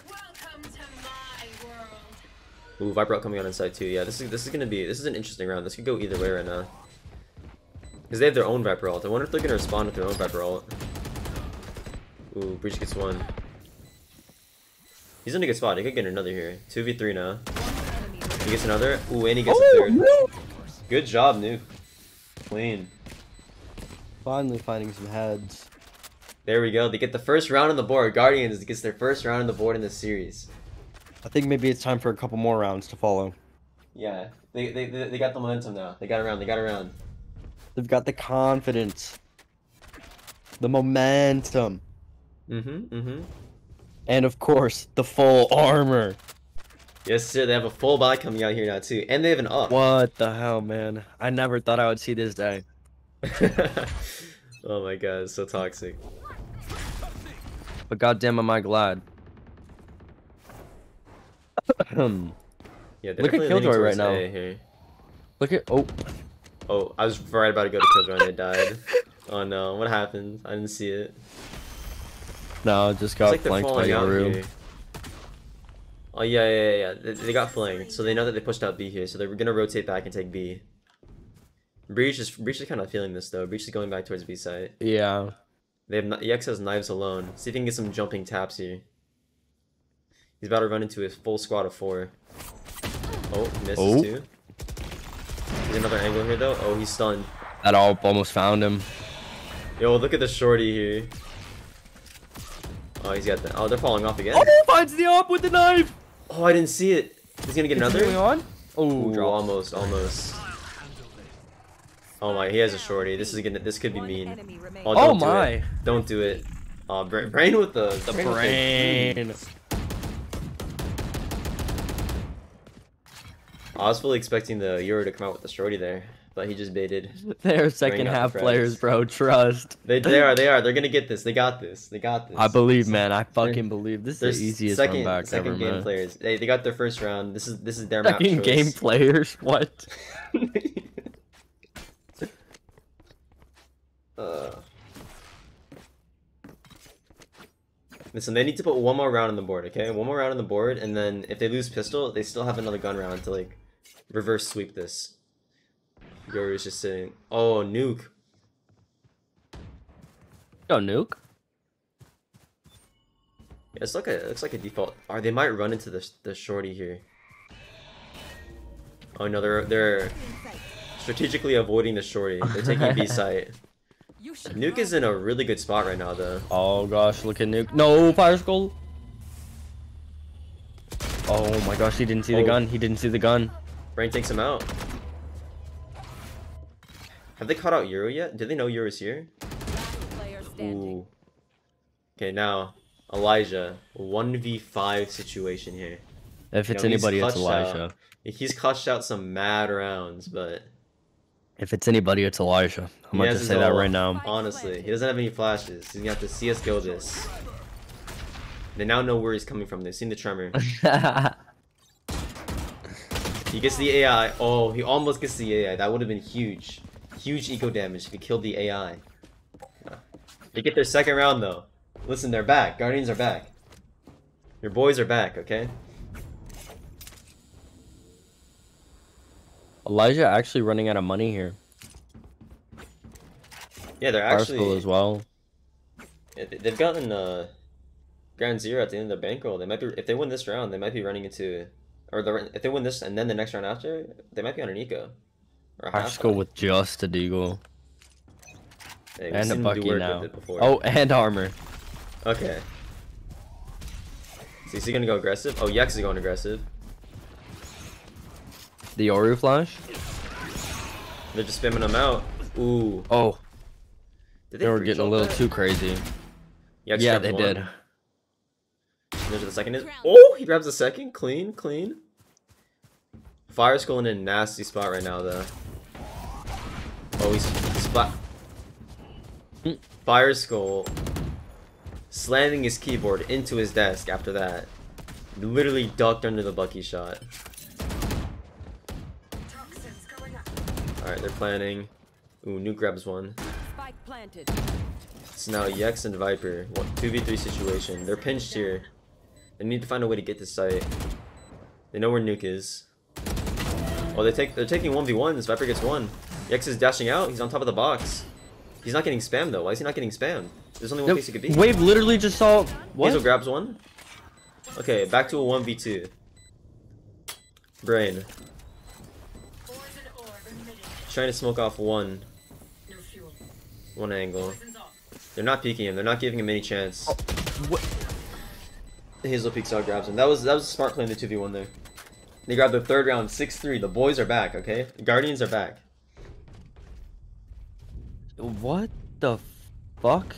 Ooh, Viper ult coming out inside too. Yeah, this is this is gonna be this is an interesting round. This could go either way right now. Because they have their own Viper ult. I wonder if they're gonna respond with their own Viper ult. Ooh, Breach gets one. He's in a good spot. He could get another here. 2v3 now. He gets another. Ooh, and he gets Oh, a third. Good job, Nuke. Clean. Finally finding some heads. There we go. They get the first round on the board. Guardians gets their first round on the board in this series. I think maybe it's time for a couple more rounds to follow. Yeah, they, they, they, got the momentum now. They got around. They got around. They've got the confidence, the momentum, Mm-hmm, mm-hmm. and of course, the full armor. Yes, sir. They have a full body coming out here now, too. And they have an up. What the hell, man? I never thought I would see this day. oh my god, it's so toxic. But goddamn, am I glad. Um, yeah, Look at Killjoy right now. Here. Look at oh, Oh, I was right about to go to Killjoy and it died. Oh no, what happened? I didn't see it. no, just It's got like flanked by Yoru. Oh yeah, yeah, yeah, yeah. They, they got flanked, so they know that they pushed out B here, so they're gonna rotate back and take B. Breach is Breach is kind of feeling this though. Breach is going back towards B site. Yeah. They have Yex has knives alone. See if he can get some jumping taps here. He's about to run into his full squad of four. Oh, misses Oh. too. There's another angle here though. Oh, he's stunned. That all almost found him. Yo, look at the shorty here. Oh, he's got the. Oh, they're falling off again. Oh, he finds the op with the knife. Oh, I didn't see it. He's gonna get Continuing another. on. Oh, Ooh, drops. almost, almost. Oh my, he has a shorty. This is gonna. This could be mean. Oh, Oh don't do my. it. Don't do it. Uh, oh, brain, brain with the The brain with the- brain. I was fully expecting the Yoru to come out with the shorty there, but he just baited. They're second out the half players, bro. Trust. They, they are, they are. They're gonna get this. They got this. They got this. I believe, man. I fucking believe. This is the easiest second, run back second ever, game man. players. They, they got their first round. This is this is their map Second game players. What? uh. Listen, they need to put one more round on the board, okay? One more round on the board, and then if they lose pistol, they still have another gun round to like reverse sweep this. Yoru's just sitting. Oh, nuke. Yo, nuke. Yeah, it's like a it looks like a default. Or they might run into the the shorty here. Oh no, they're they're strategically avoiding the shorty. They're taking B site. Nuke is in a really good spot right now, though. Oh gosh, look at nuke. No fire skull. Oh my gosh, he didn't see the Oh. gun. He didn't see the gun. Brain takes him out. Have they caught out Yoru yet? Do they know Yoru's here? Last player standing. Ooh. Okay, now Elijah, one v five situation here. If it's No, he's anybody, it's clutched out. Elijah. He's clutched out some mad rounds, but If it's anybody, it's Elijah. I'm he about to say that right now. honestly, he doesn't have any flashes. He's gonna have to CS:GO this. They now know where he's coming from. They've seen the tremor. He gets the AI. Oh, he almost gets the AI. That would have been huge. Huge eco damage if he killed the AI. They get their second round though. Listen, they're back. Guardians are back. Your boys are back, okay? Elijah actually running out of money here. Yeah, they're actually. skull as well. Yeah, they- They've gotten uh, ground zero at the end of their bankroll. They might be if they win this round, they might be running into, or the, if they win this and then the next round after, they might be on an eco. Or a Fire half with just a deagle Hey, and a bucky now. with it before. Oh, and armor. Okay. So is he gonna go aggressive? Oh, Yex is going aggressive. The Yoru flash. They're just spamming him out. Ooh. Oh, Did they were getting a little that? too crazy. Yex Yeah, they one. did. There's the second is. Oh, he grabs the second. Clean, clean. Fire skull in a nasty spot right now, though. Oh, he's spot. Hmm. Fire skull slamming his keyboard into his desk after that. Literally ducked under the Bucky shot. Alright, they're planning. Ooh, Nuke grabs one. Spike planted. It's now Yex and Viper. What 2v3 situation. They're pinched here. They need to find a way to get this site. They know where Nuke is. Oh, they take they're taking 1v1s. Viper gets one. Yex is dashing out. He's on top of the box. He's not getting spammed though. Why is he not getting spammed? There's only one Nope. place he could be. Wave literally just saw Hazel grabs one. Okay, back to a 1v2. Brain. Trying to smoke off one. One angle. They're not peeking him. They're not giving him any chance. Oh, what- Hazel out, grabs him. That was that was a smart play in the 2v1 there. They grabbed the third round, 6-3. The boys are back, okay? The Guardians are back. What the fuck?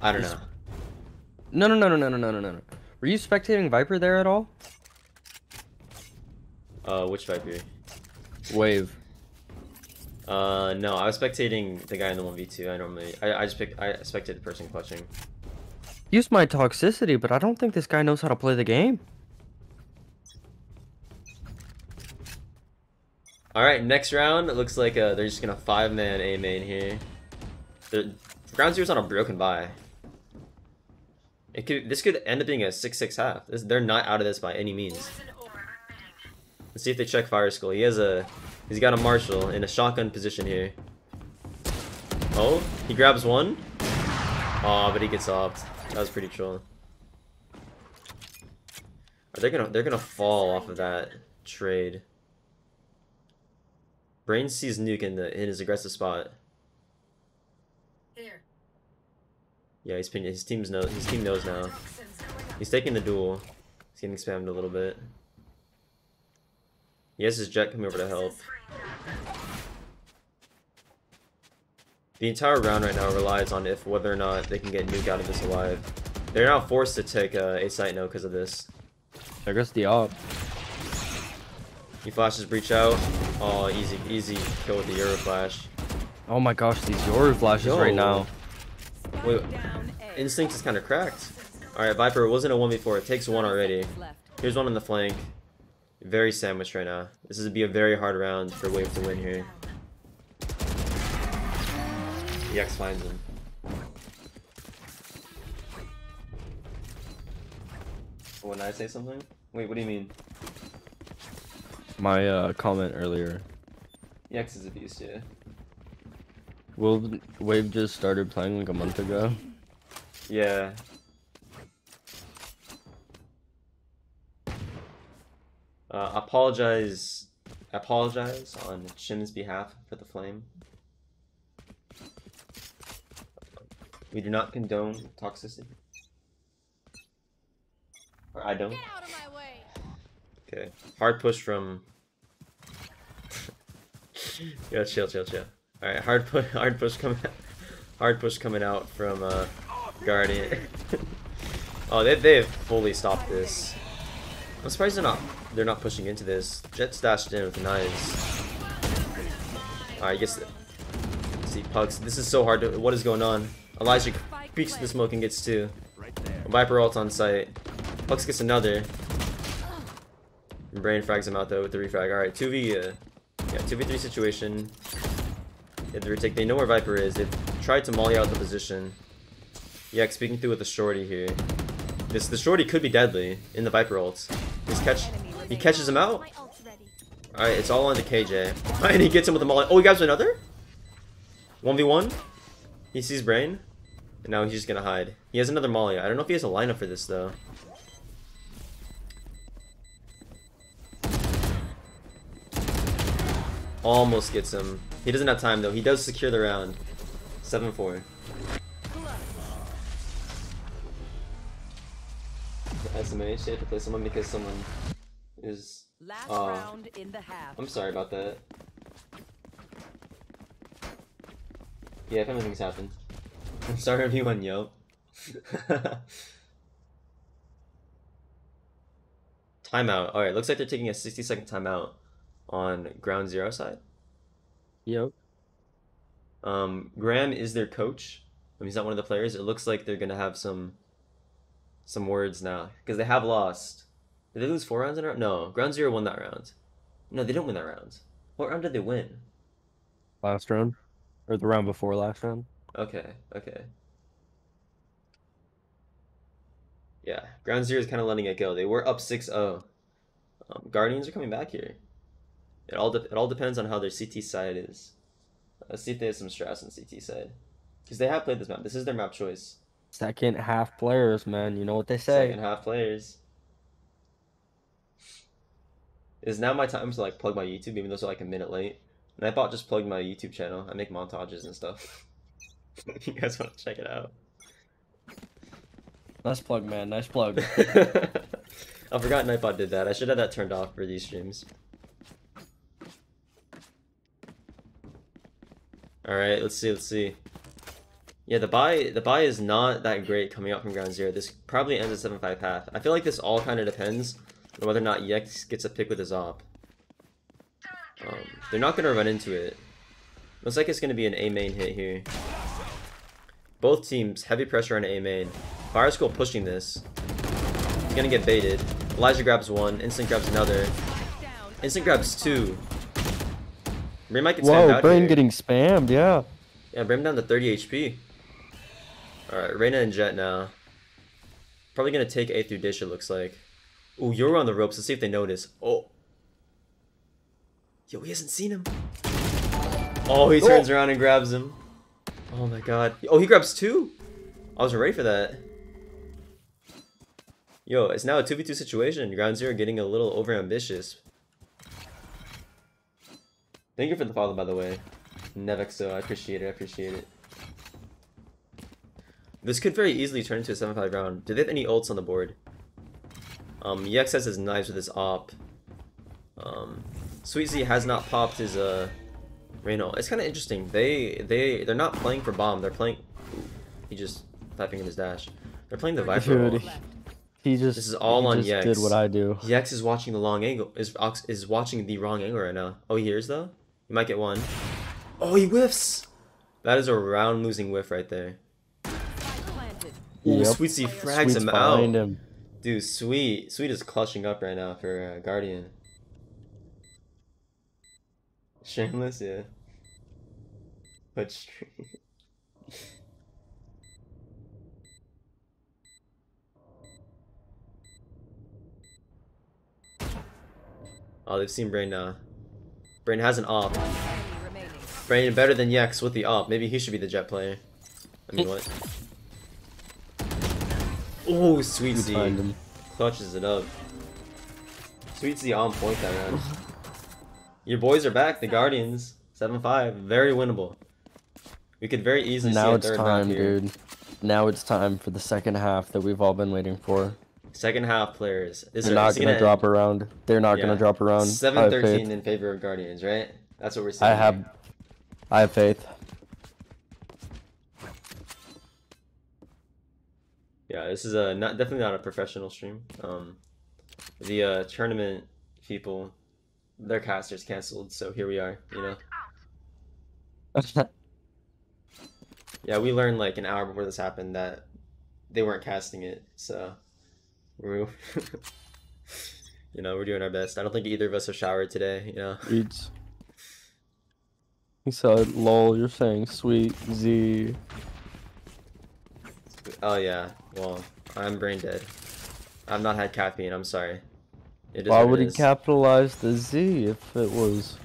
I don't know. No, no, no, no, no, no, no, no, no. Were you spectating Viper there at all? Uh, which Viper? Wave. Uh, no, I was spectating the guy in the 1v2. I normally, I, I just picked, I spectated the person clutching. Use my toxicity, but I don't think this guy knows how to play the game. Alright, next round, it looks like uh, they're just gonna five-man A main here. The ground zero's on a broken buy. It could, this could end up being a 6-6 half. This, they're not out of this by any means. Let's see if they check Fire Skull. He has a, he's got a Marshal in a shotgun position here. Oh, he grabs one. Aw, but he gets off. That was pretty troll. They're gonna, they're gonna fall off of that trade. Brain sees Nuke in the in his aggressive spot. Yeah, he's. His team's know. His team knows now. He's taking the duel. He's getting spammed a little bit. He has his Jett coming over to help. The entire round right now relies on if whether or not they can get Nuke out of this alive. They're now forced to take uh, a site no because of this. I guess the op. He flashes breach out. Oh, easy, easy kill with the Yoru flash. Oh my gosh, these Yoru flashes right now. Wait. Instinct is kind of cracked. Alright, Viper it wasn't a 1v4. It takes one already. Here's one on the flank. Very sandwiched right now. This is gonna be a very hard round for Wave to win here. Yex finds him. Oh, When I say something? Wait, what do you mean? My uh, comment earlier. Yex is a beast, yeah. Will Wave just started playing like a month ago? Yeah. Uh, apologize, apologize on Shim's behalf for the flame. We do not condone toxicity. Or I don't. Get out of my way. Okay. Hard push from. yeah, chill, chill, chill. All right, hard push, hard push coming, hard push coming out from uh, Guardian. oh, they they've fully stopped this. I'm surprised they're not they're not pushing into this. Jett stashed in with knives. All right, I guess. See, Pugs. This is so hard to. What is going on? Elijah peeks the smoke and gets two. Viper ult on site. Pugs gets another. Brain frags him out though with the refrag. Alright, 2v, uh, yeah, 2v3 situation. They retake. They know where Viper is. They've tried to molly out the position. Yeah, speaking through with the shorty here. This the shorty could be deadly in the Viper ults. He's catch he catches him out. Alright, it's all on to KJ. and he gets him with the molly. Oh, he grabs another? 1v1? He sees Brain. And now he's just gonna hide. He has another molly. I don't know if he has a lineup for this though. Almost gets him. He doesn't have time though. He does secure the round. 7-4. SMA, she had to play someone because someone is... Last Oh. round in the half. I'm sorry about that. Yeah, if anything's happened. Sorry everyone Yelp. timeout. Alright, looks like they're taking a 60 second timeout on ground zero side. Yep. Um, Graham is their coach. I mean, he's not one of the players. It looks like they're gonna have some some words now because they have lost. Did they lose four rounds in a row? No, Ground Zero won that round. No, they didn't win that round. What round did they win? Last round, or the round before last round. Okay, okay. Yeah, Ground Zero is kind of letting it go. They were up 6-0. Um, Guardians are coming back here. It all it all depends on how their CT side is. Let's see if they have some stress on CT side, because they have played this map. This is their map choice. Second half players, man. You know what they say. Second half players. Is now my time to like plug my YouTube, even though it's like a minute late. And I thought just plug my YouTube channel. I make montages and stuff. you guys want to check it out? Nice plug, man. Nice plug. I forgot Nightbot did that. I should have that turned off for these streams. Alright, let's see, let's see. Yeah, the buy the buy is not that great coming out from ground zero. This probably ends at 7-5 path. I feel like this all kind of depends on whether or not Yex gets a pick with his op. Um, they're not going to run into it. Looks like it's going to be an A main hit here. Both teams, heavy pressure on A main. Fire Skull pushing this. He's going to get baited. Elijah grabs one, Instinct grabs another. Instinct grabs two. Brain might get Whoa, out brain here. getting spammed. Yeah. Yeah, bring him down to 30 HP. Alright, Reyna and Jett now. Probably gonna take A through dish, it looks like. Ooh, you're on the ropes. Let's see if they notice. Oh. Yo, he hasn't seen him. Oh, he turns around and grabs him. Oh my god. Oh, he grabs two. I wasn't ready for that. Yo, it's now a 2v2 situation. Ground Zero getting a little over ambitious. Thank you for the follow, by the way. Nevexo, I appreciate it, I appreciate it. This could very easily turn into a 7-5 round. Do they have any ults on the board? Um, Yex has his knives with his op. Um, Sweet Z has not popped his, uh, Reno. It's kind of interesting. They, they, they're not playing for bomb. They're playing... Ooh, he just typing in his dash. They're playing the Viper Dude. He just This is all on just Yex. did what I do. Yex is watching the long angle. Is Ox is watching the wrong angle right now. Oh, he hears though. He might get one. Oh, he whiffs. That is a round losing whiff right there. Ooh, Yep. Sweet Z frags Sweet's him out. him. Dude, Sweet, Sweet is clutching up right now for uh, Guardian. Shameless, yeah. But stream. Oh, they've seen Brain now. Brain has an op. Brain better than Yex with the op. Maybe he should be the Jett player. I mean, what? Oh, Sweet Sweet Z. behind him. Clutches it up. Sweet Z on point that round. Your boys are back, the Guardians. 7-5. Very winnable. We could very easily Now a it's third time, dude. Now it's time for the second half that we've all been waiting for. Second half players. Is They're not gonna drop around. They're not Yeah. gonna drop around. I have 7-13 in favor of Guardians, right? That's what we're seeing. I have, I have faith. Yeah, this is a not definitely not a professional stream. Um, the uh, tournament people, their casters canceled, so here we are. You know. Yeah, we learned like an hour before this happened that they weren't casting it, so we're, you know, we're doing our best. I don't think either of us have showered today. You know. Eats. He said, "Lol, you're saying sweet Z." Oh yeah. Well, I'm brain dead. I've not had caffeine. I'm sorry. It is Why would he capitalize the Z if it was?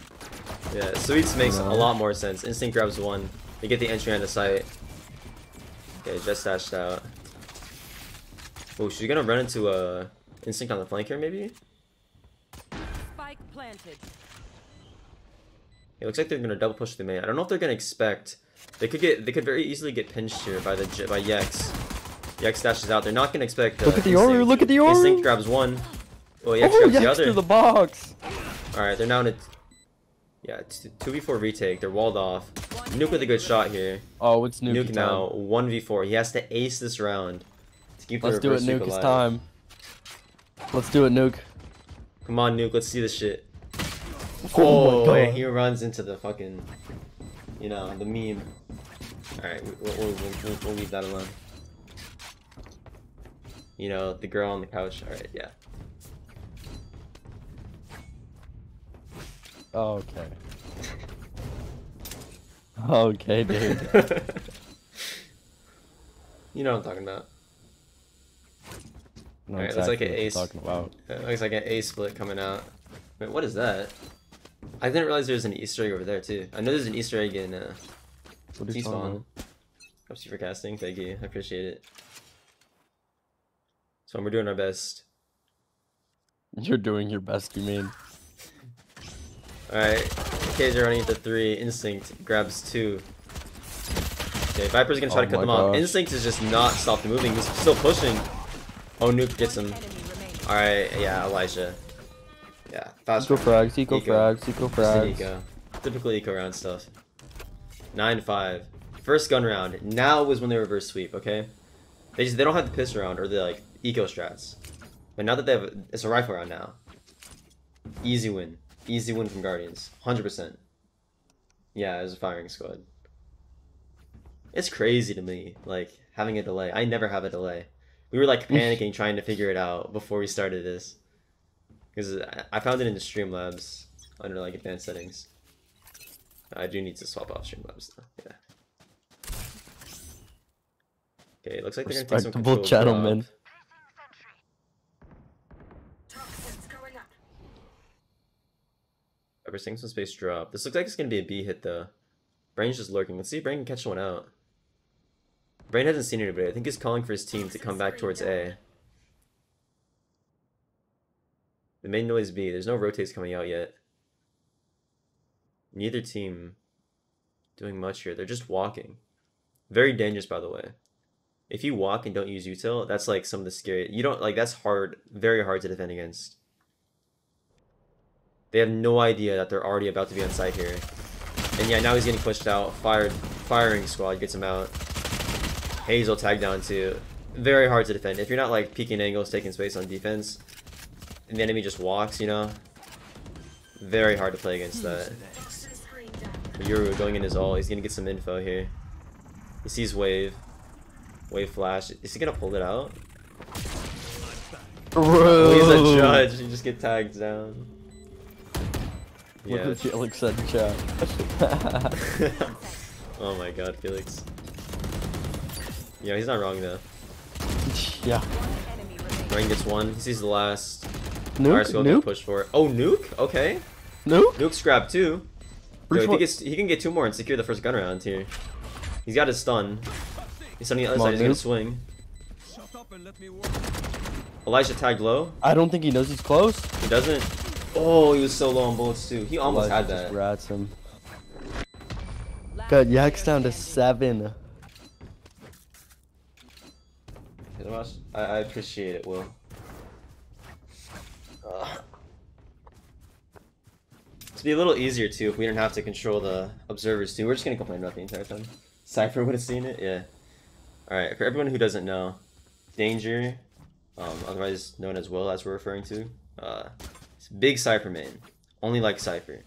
Yeah, sweets makes a lot more sense. Instinct grabs one. They get the entry on the site. Okay, just dashed out. Oh, she's gonna run into a instinct on the flank here, maybe. Spike planted. It looks like they're gonna double push the main. I don't know if they're gonna expect. They could get. They could very easily get pinched here by the J- by Yex. Yex dashes out. They're not gonna expect. Uh, Look at the Yoru, Instinct. look at the Yoru! Instinct grabs one. Oh, Yex oh, grabs yes, the other. to the box. All right, they're now in a. Yeah, two v four retake. They're walled off. Nuke with a good shot here. Oh, it's Nuke, Nuke now, 1v4. He has to ace this round to keep the Let's do it, Nuke. It's time. Let's do it, Nuke. Come on, Nuke, let's see this shit. Oh, oh my and he runs into the fucking, you know, the meme. Alright, we'll, we'll, we'll, we'll, we'll leave that alone. You know, the girl on the couch. Alright, yeah. Okay. Okay, dude. you know what I'm talking about. know Alright, looks like an ace. talking about. It looks like an A split coming out. Wait, what is that? I didn't realize there's an Easter egg over there too. I know there's an Easter egg in uh, What are you T-spawn. talking Helps you for casting. Thank you. I appreciate it. So we're doing our best. You're doing your best, you mean? Alright. Cage are running into three. Instinct grabs two. Okay, Viper's gonna try Oh to cut my them off. Instinct is just not stopped moving. He's still pushing. Oh, Nuke gets him. Alright, yeah, Elijah. Yeah, fast Eco frags, eco Eco. frags, eco Just an frags. eco. Typical eco round stuff. 9-5. First gun round. Now was when they reverse sweep, okay? They just they don't have the piss round or the like eco strats. But now that they have it's a rifle round now. Easy win. Easy win from Guardians. 100%. Yeah, as a firing squad. It's crazy to me, like, having a delay. I never have a delay. We were like panicking trying to figure it out before we started this. Because I found it in the Streamlabs under like advanced settings. I do need to swap off Streamlabs though. Yeah. Okay, it looks like they're gonna take some Respectable control gentleman. Ever seeing some space drop. This looks like it's gonna be a B hit though. Brain's just lurking. Let's see if Brain can catch one out. Brain hasn't seen anybody. I think he's calling for his team to come back towards A. The main noise B. There's no rotates coming out yet. Neither team doing much here. They're just walking. Very dangerous, by the way. If you walk and don't use util, that's like some of the scary. You don't like that's hard, very hard to defend against. They have no idea that they're already about to be on site here. And yeah, now he's getting pushed out. Fired, firing squad gets him out. Hazel tagged down too. Very hard to defend. If you're not like peeking angles, taking space on defense, and the enemy just walks, you know. Very hard to play against hmm. that. Yoru going in his ult. He's gonna get some info here. He sees wave. Wave flash. Is he gonna pull it out? Oh, he's a judge. You just get tagged down. Look Yeah. what Felix said in chat. oh my god, Felix. Yeah, he's not wrong though. yeah. Rain gets one. He sees the last. Nuke? Fire Skull gonna Nuke? push for it. Oh, nuke? Okay. Nuke? Nuke's grabbed two. Yo, he gets, he can get two more and secure the first gun round here. He's got his stun. He's stunning the other Come side. on, He's gonna swing. Shut up and let me work. Elijah tagged low. I don't think he knows he's close. He doesn't. Oh, he was so low on bullets too. He almost had just that. Rats him. Got Yaks down to seven. I, I appreciate it, Will. It'd be a little easier too if we didn't have to control the observers too. We're just gonna complain about the entire time. Cypher would have seen it, yeah. Alright, for everyone who doesn't know, Danger, um, otherwise known as Will as we're referring to, uh, big Cypher main. Only like Cypher.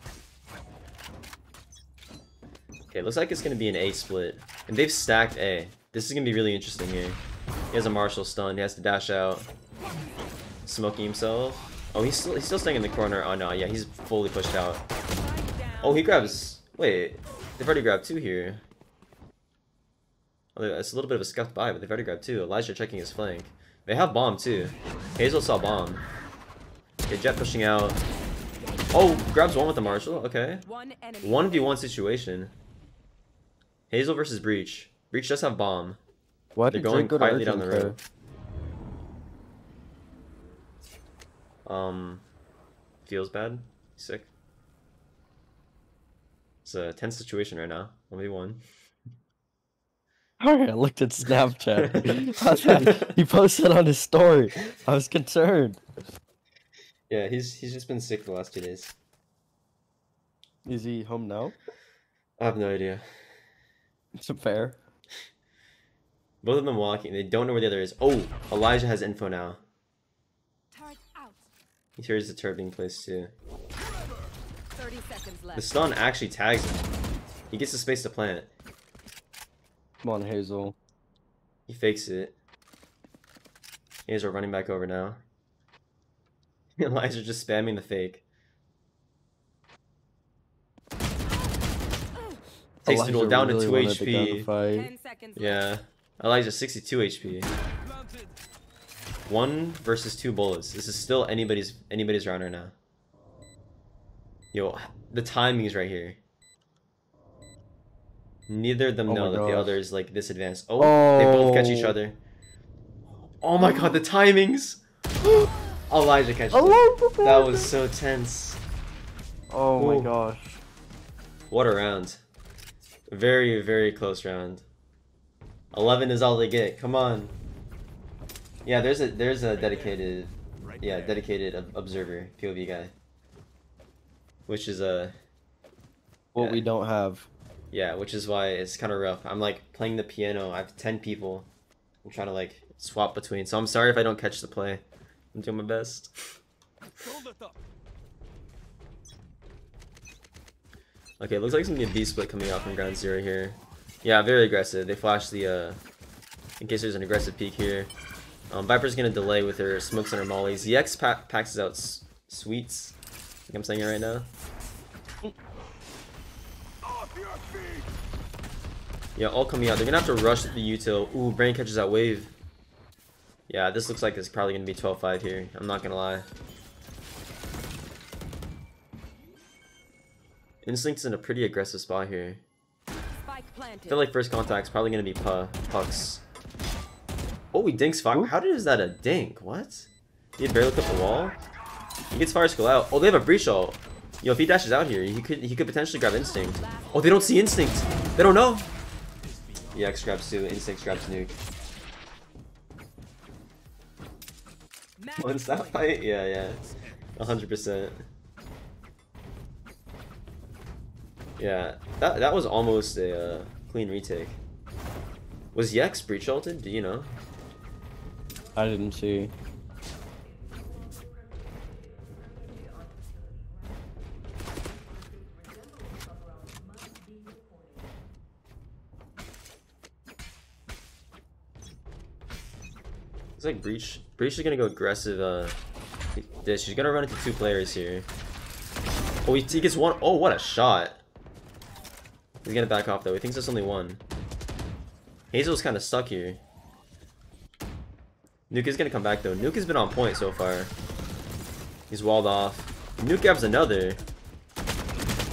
Okay, looks like it's gonna be an A split. And they've stacked A. This is gonna be really interesting here. He has a Marshal stun. He has to dash out. Smoking himself. Oh, he's still he's still staying in the corner. Oh no, yeah, he's fully pushed out. Oh, he grabs. Wait, they've already grabbed two here. Oh, it's a little bit of a scuffed by, but they've already grabbed two. Elijah checking his flank. They have bomb too. Hazel saw bomb. Okay, Jett pushing out. Oh, grabs one with the Marshal. Okay. 1v1 situation. Hazel versus Breach. Breach does have bomb. Why They're going go quietly down the road. Um, feels bad. Sick. It's a tense situation right now. One v one. Alright, I looked at Snapchat. He posted on his story. I was concerned. Yeah, he's he's just been sick the last two days. Is he home now? I have no idea. It's fair. Both of them walking. They don't know where the other is. Oh, Elijah has info now. Turret out. He hears the turret being placed too. The stun actually tags him. He gets the space to plant. Come on, Hazel. He fakes it. Hazel running back over now. Elijah just spamming the fake. Takes the duel Elijah down really to 2 HP. gunfight. 10 seconds left. Yeah. Elijah 62 HP. One versus two bullets. This is still anybody's anybody's round right now. Yo, the timing's right here. Neither of them Oh know my that the other is like this advanced. Oh, they both catch each Oh. other. Oh my god, the timings! Elijah catches them. That was so tense. Oh Ooh. my gosh. What a round. Very, very close round. 11 is all they get. Come on. Yeah, there's a there's a dedicated yeah, dedicated observer POV guy. Which is a What Yeah. we don't have. yeah, which is why it's kind of rough. I'm like playing the piano. I have 10 people. I'm trying to like swap between. So I'm sorry if I don't catch the play. I'm doing my best. Okay, looks like it's gonna be a B split coming out from ground zero here. Yeah, very aggressive. They flash the, uh, in case there's an aggressive peek here. Um, Viper's gonna delay with her smokes and her mollies. Yex pa packs out sweets. I'm saying it right now. Yeah, all coming out. They're gonna have to rush the util. Ooh, Brain catches that wave. Yeah, this looks like it's probably gonna be 12-5 here. I'm not gonna lie. Instinct's in a pretty aggressive spot here. I feel like first contact's probably gonna be pu pucks. Oh, he dinks fire. How did is that a dink? What? He had barely clipped the wall. He gets fire skull out. Oh, they have a breach ult. Yo, if he dashes out here, he could he could potentially grab instinct. Oh, they don't see instinct. They don't know. Yeah, Yex grabs two. Instinct grabs nuke. What's that fight? Yeah, yeah. 100%. Yeah, that that was almost a uh, clean retake. Was Yex breach ulted? Do you know? I didn't see. It's like breach. Breach is gonna go aggressive. Uh, this she's gonna run into two players here. Oh, he, he gets one. Oh, what a shot! He's gonna back off though. He thinks there's only one. Hazel's kind of stuck here. Nuke is gonna come back though. Nuke has been on point so far. He's walled off. Nuke grabs another.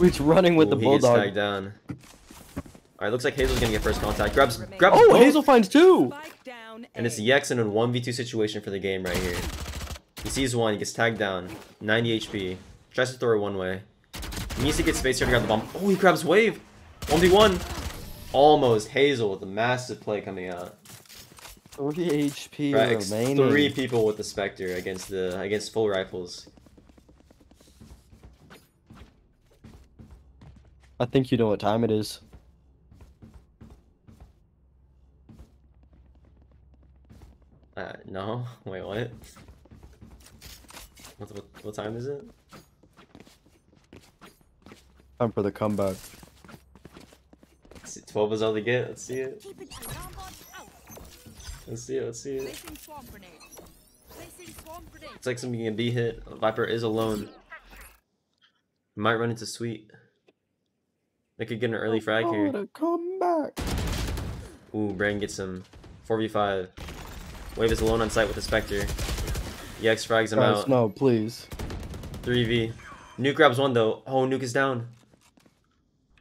He's running with Ooh, the he gets tagged down. Alright, looks like Hazel's gonna get first contact. Grabs, Remain. grabs Oh, both. Hazel finds two. Spike down. And it's A. Yex in a 1v2 situation for the game right here. He sees one, he gets tagged down. 90 HP. Tries to throw it one way. He needs to get space here to grab the bomb. Oh, he grabs wave! 1v1! Almost. Hazel with a massive play coming out. 3 HP Right, remaining. three people with the Spectre against the against full rifles. I think you know what time it is. Uh, no? Wait, what? What, what, what time is it? Time for the comeback. Is 12 is all they get? Let's see it. Keep it alarm bot out. Let's see it, let's see it. Placing swarm grenade. Placing swarm grenade. It's like something can be hit. Viper is alone. Might run into sweet. They could get an early frag Oh, here. what a comeback. Ooh, Brand gets him. 4v5. Wave is alone on site with the Spectre. Yex frags him Guys, out. no, please. 3v. Nuke grabs one though. Oh, Nuke is down.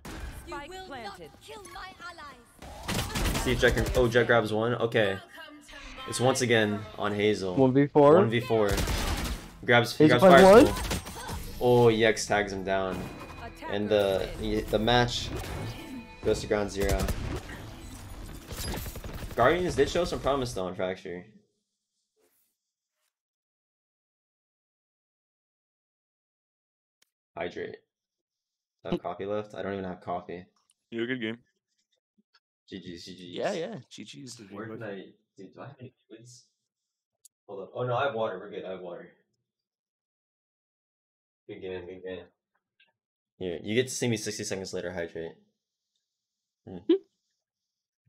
You Spike will not kill my allies. See if Jett can. Oh, Jett grabs one. Okay. It's once again on Hazel. 1v4. 1v4. Grabs, he grabs finds fire skull. Oh, Yex tags him down. And the the match goes to ground zero. Guardians did show some promise though on Fracture. Hydrate. I have coffee left? I don't even have coffee. You had a good game. GG's, GG's. Yeah, yeah. GG's. Where can I... Dude, do I have any liquids? Hold up. Oh no, I have water. We're good. I have water. Good game, good game. Here, you get to see me 60 seconds later hydrate. Mm.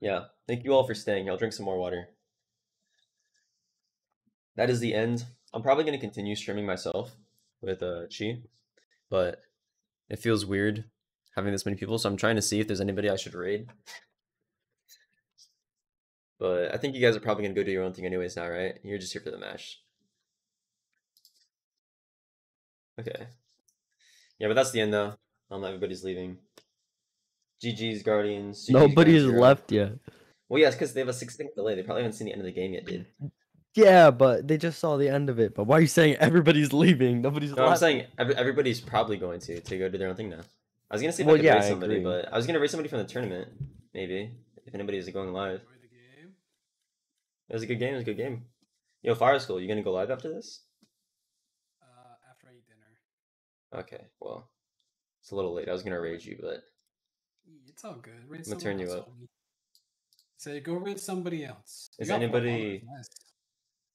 Yeah, thank you all for staying. I'll drink some more water. That is the end. I'm probably going to continue streaming myself with uh, Chi, but it feels weird having this many people, so I'm trying to see if there's anybody I should raid. But I think you guys are probably gonna go do your own thing anyways now, right? You're just here for the match. Okay. Yeah, but that's the end though. Um, everybody's leaving. GG's Guardians. GG's Nobody's Ground Zero. left yet. Well, yes, because they have a six second delay. They probably haven't seen the end of the game yet, dude. Yeah, but they just saw the end of it. But why are you saying everybody's leaving? Nobody's No, I'm saying every, everybody's probably going to to go do their own thing now. I was gonna see if Well, I could yeah, raise somebody, agree. but I was gonna raise somebody from the tournament, maybe if anybody is going live. Enjoy the game. It was a good game. It was a good game. Yo, Fire Skull, you gonna go live after this? Uh, after I eat dinner. Okay, well, it's a little late. I was gonna rage you, but Ee, It's all good. Raid I'ma turn you up. homie. Say go raid somebody else. Is got anybody- Nice.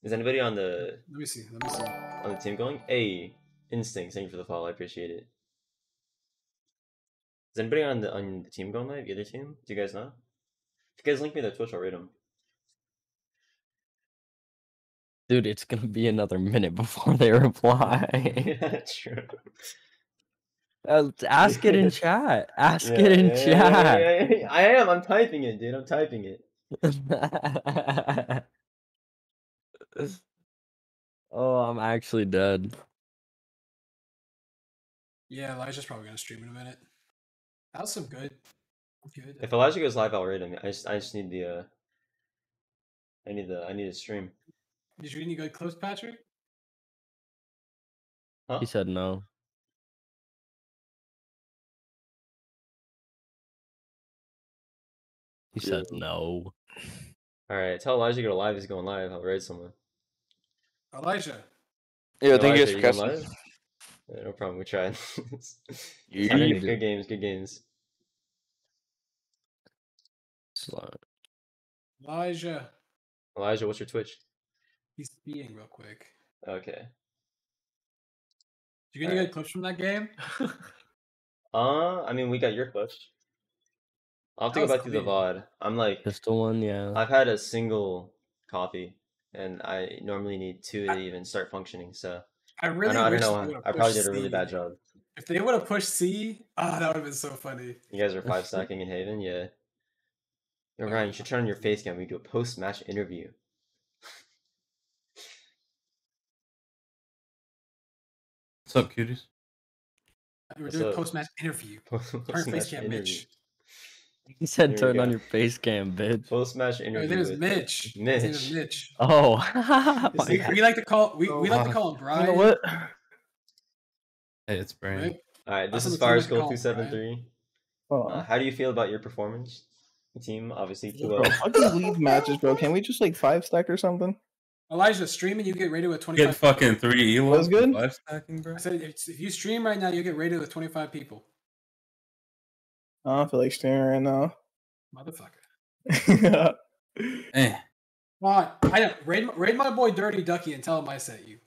is anybody on the Let me see. Let me see. on the team going? Hey, Instinct, thank you for the follow. I appreciate it. Is anybody on the on the team going live? The other team? Do you guys know? If you guys link me their Twitch, I'll read them. Dude, it's gonna be another minute before they reply. yeah, true. Uh, ask it in chat. Ask Yeah, it in yeah, yeah, chat. yeah, yeah, yeah. I am. I'm typing it, dude. I'm typing it. oh, I'm actually dead. Yeah, Elijah's probably gonna stream in a minute. That was some good. Good. If Elijah goes live, I'll raid him. I just, I just need the. Uh, I need the. I need a stream. Did you any good clips, Patrick? Huh? He said no. He said no. All right, tell Elijah to go live. He's going live. I'll raid someone. Elijah. Yeah, thank you Elijah, guys for casting. Yeah, no problem. We tried. You- you- good games. Good games. Sli- Elijah. Elijah, what's your Twitch? He's being real quick. Okay. Did you get any Alright. good clips from that game? Uh, I mean, we got your Twitch. I'll have to That go was back through the. VOD. I'm like, Pistol one, yeah. I've had a single copy, and I normally need two to I- even start functioning. So I really I don't, I don't know. I probably did a really C. bad job. If they would have pushed C, ah, that would have been so funny. You guys are five stacking in Haven, yeah. Yo, Ryan, you should turn on your face cam. We do a post match interview. What's up, cuties? We're What's doing up? post match interview. Post Turn face match cam, interview. Mitch. He said There turn on your face cam, bitch. Post match No, interview. his name is with- Mitch. His name is Mitch. Mitch. Oh, His my we like to call we, we like to Oh, call him Brian. you know what? Hey, it's Brandon. Right? All right, this That's is what the team Fire Skull call two him, seven Brian. three. Hold Uh, on. how do you feel about your performance? Team obviously two Bro, zero. fucking leave matches, bro. Can we just like five stack or something? Elijah, streaming, you get rated with twenty. Get fucking three Elos. That's good? Live stacking, bro. I said if, if you stream right now, you get rated with 25 people. I don't feel like streaming right now. Motherfucker. Eh. Come on. I know. Raid, raid my boy Dirty Ducky and tell him I sent you.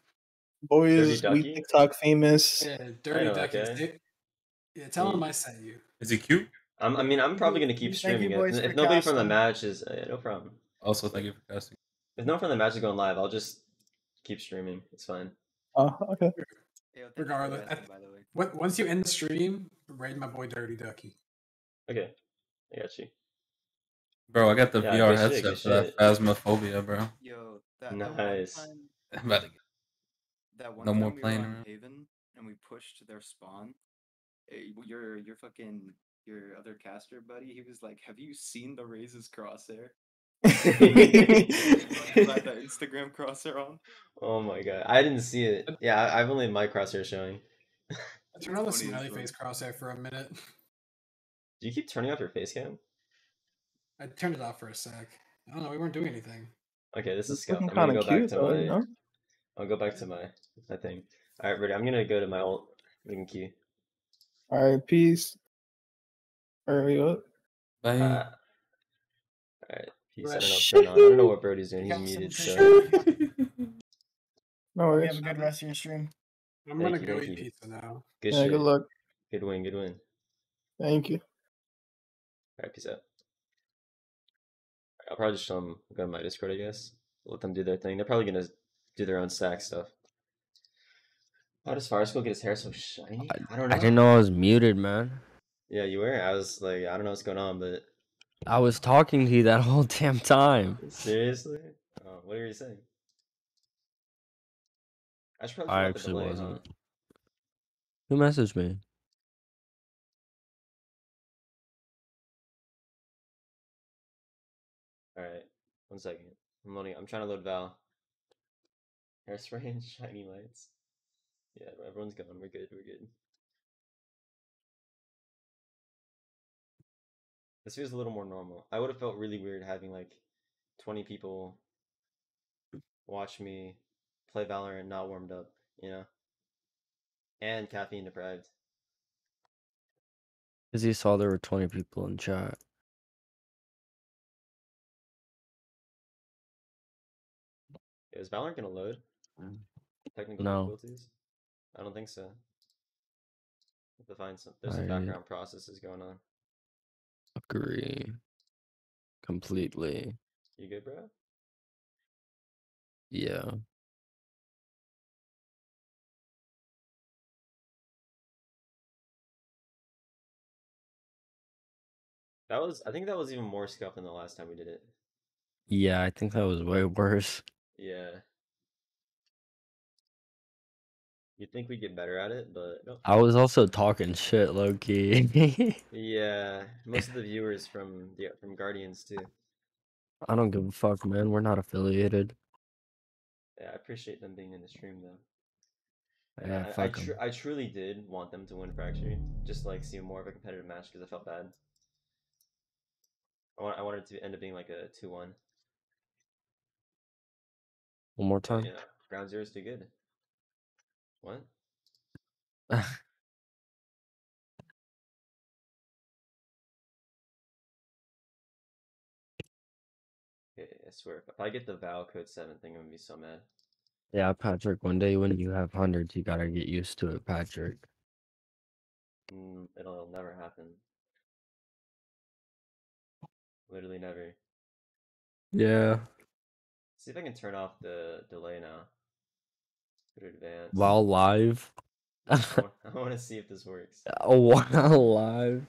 Boys, Dirty we Ducky? TikTok famous. Yeah, Dirty know Ducky. guy. Dick. Yeah, tell him I sent you. Is he cute? I'm, I mean, I'm probably gonna keep Thank you, streaming it. boys, If for nobody from the match is, uh, no problem. Also, thank you for casting. If no one from the match is going live, I'll just keep streaming. It's fine. Oh, okay. Regardless, I- When- Once you end the stream, raid my boy Dirty Ducky. Okay, I got you. Bro, I got the Yeah, VR good shit, headset good for that shit. phasmophobia, bro. Yo, that, that Nice. one time, I'm about to get that one No time more we were playing on around. Haven and we pushed their spawn. eh, Your your fucking your other caster buddy, he was like, "Have you seen the Raises crosshair?" Is that the Instagram crosshair on? Oh my god, I didn't see it. Yeah, I, I've only my crosshair showing. I turned on the funny as smiley fuck. face crosshair for a minute. Do you keep turning off your face cam? I turned it off for a sec. I don't know. We weren't doing anything. Okay, this is It's scout. I'm gonna kinda back cute to though, my. you know? I'll go back to my my thing. All right, ready. I'm gonna go to my old Thank you. All right, peace. Or we go. Bye. Uh, all right, peace. I don't know what's Rush. going on. I don't know what Brody's doing. He's Got muted. So No You worries. have a good rest of your stream. I'm Thank gonna you, go eat you. pizza now. good Yeah, good luck. Good win. Good win. Thank you. All right, peace out. I'll probably just show them. Go to my Discord, I guess. Let them do their thing. They're probably gonna do their own stack stuff. How does Fire Skull get his hair so shiny? I don't know. I didn't know I was muted, man. Yeah, you were. I was like, I don't know what's going on, but I was talking to you that whole damn time. Seriously? Oh, what are you saying? I should probably I actually delay, wasn't. Who messaged me? Alright, one second. I'm loading. I'm trying to load Val. Hairspray and shiny lights. Yeah, everyone's gone. We're good. We're good. This feels a little more normal. I would have felt really weird having like 20 people watch me play Valorant not warmed up, you know? And caffeine deprived. Because he saw there were 20 people in chat. Is Valorant gonna load? Mm. Technical No. difficulties? I don't think so. Have to find some. There's some I- background processes going on. Agree. Completely. You good, bro? Yeah. That was. I think that was even more scuffed than the last time we did it. Yeah, I think that was way worse. Yeah. You'd think we'd get better at it, but no. I was also talking shit, low key. Yeah, most of the viewers from the from Guardians too. I don't give a fuck, man. We're not affiliated. Yeah, I appreciate them being in the stream though. Yeah, I, I, 'em. I truly did want them to win Fracture, just like see more of a competitive match because I felt bad. I want I wanted it to end up being like a two one. More time. Yeah, ground zero is too good. What? Okay, I swear, if I get the Val code seven thing, I'm gonna be so mad. Yeah, Patrick, one day when you have hundreds, you gotta get used to it, Patrick. Mm, it'll never happen. Literally never. Yeah. See if I can turn off the delay now. Put it advanced. While live. I want to see if this works. Oh, while live.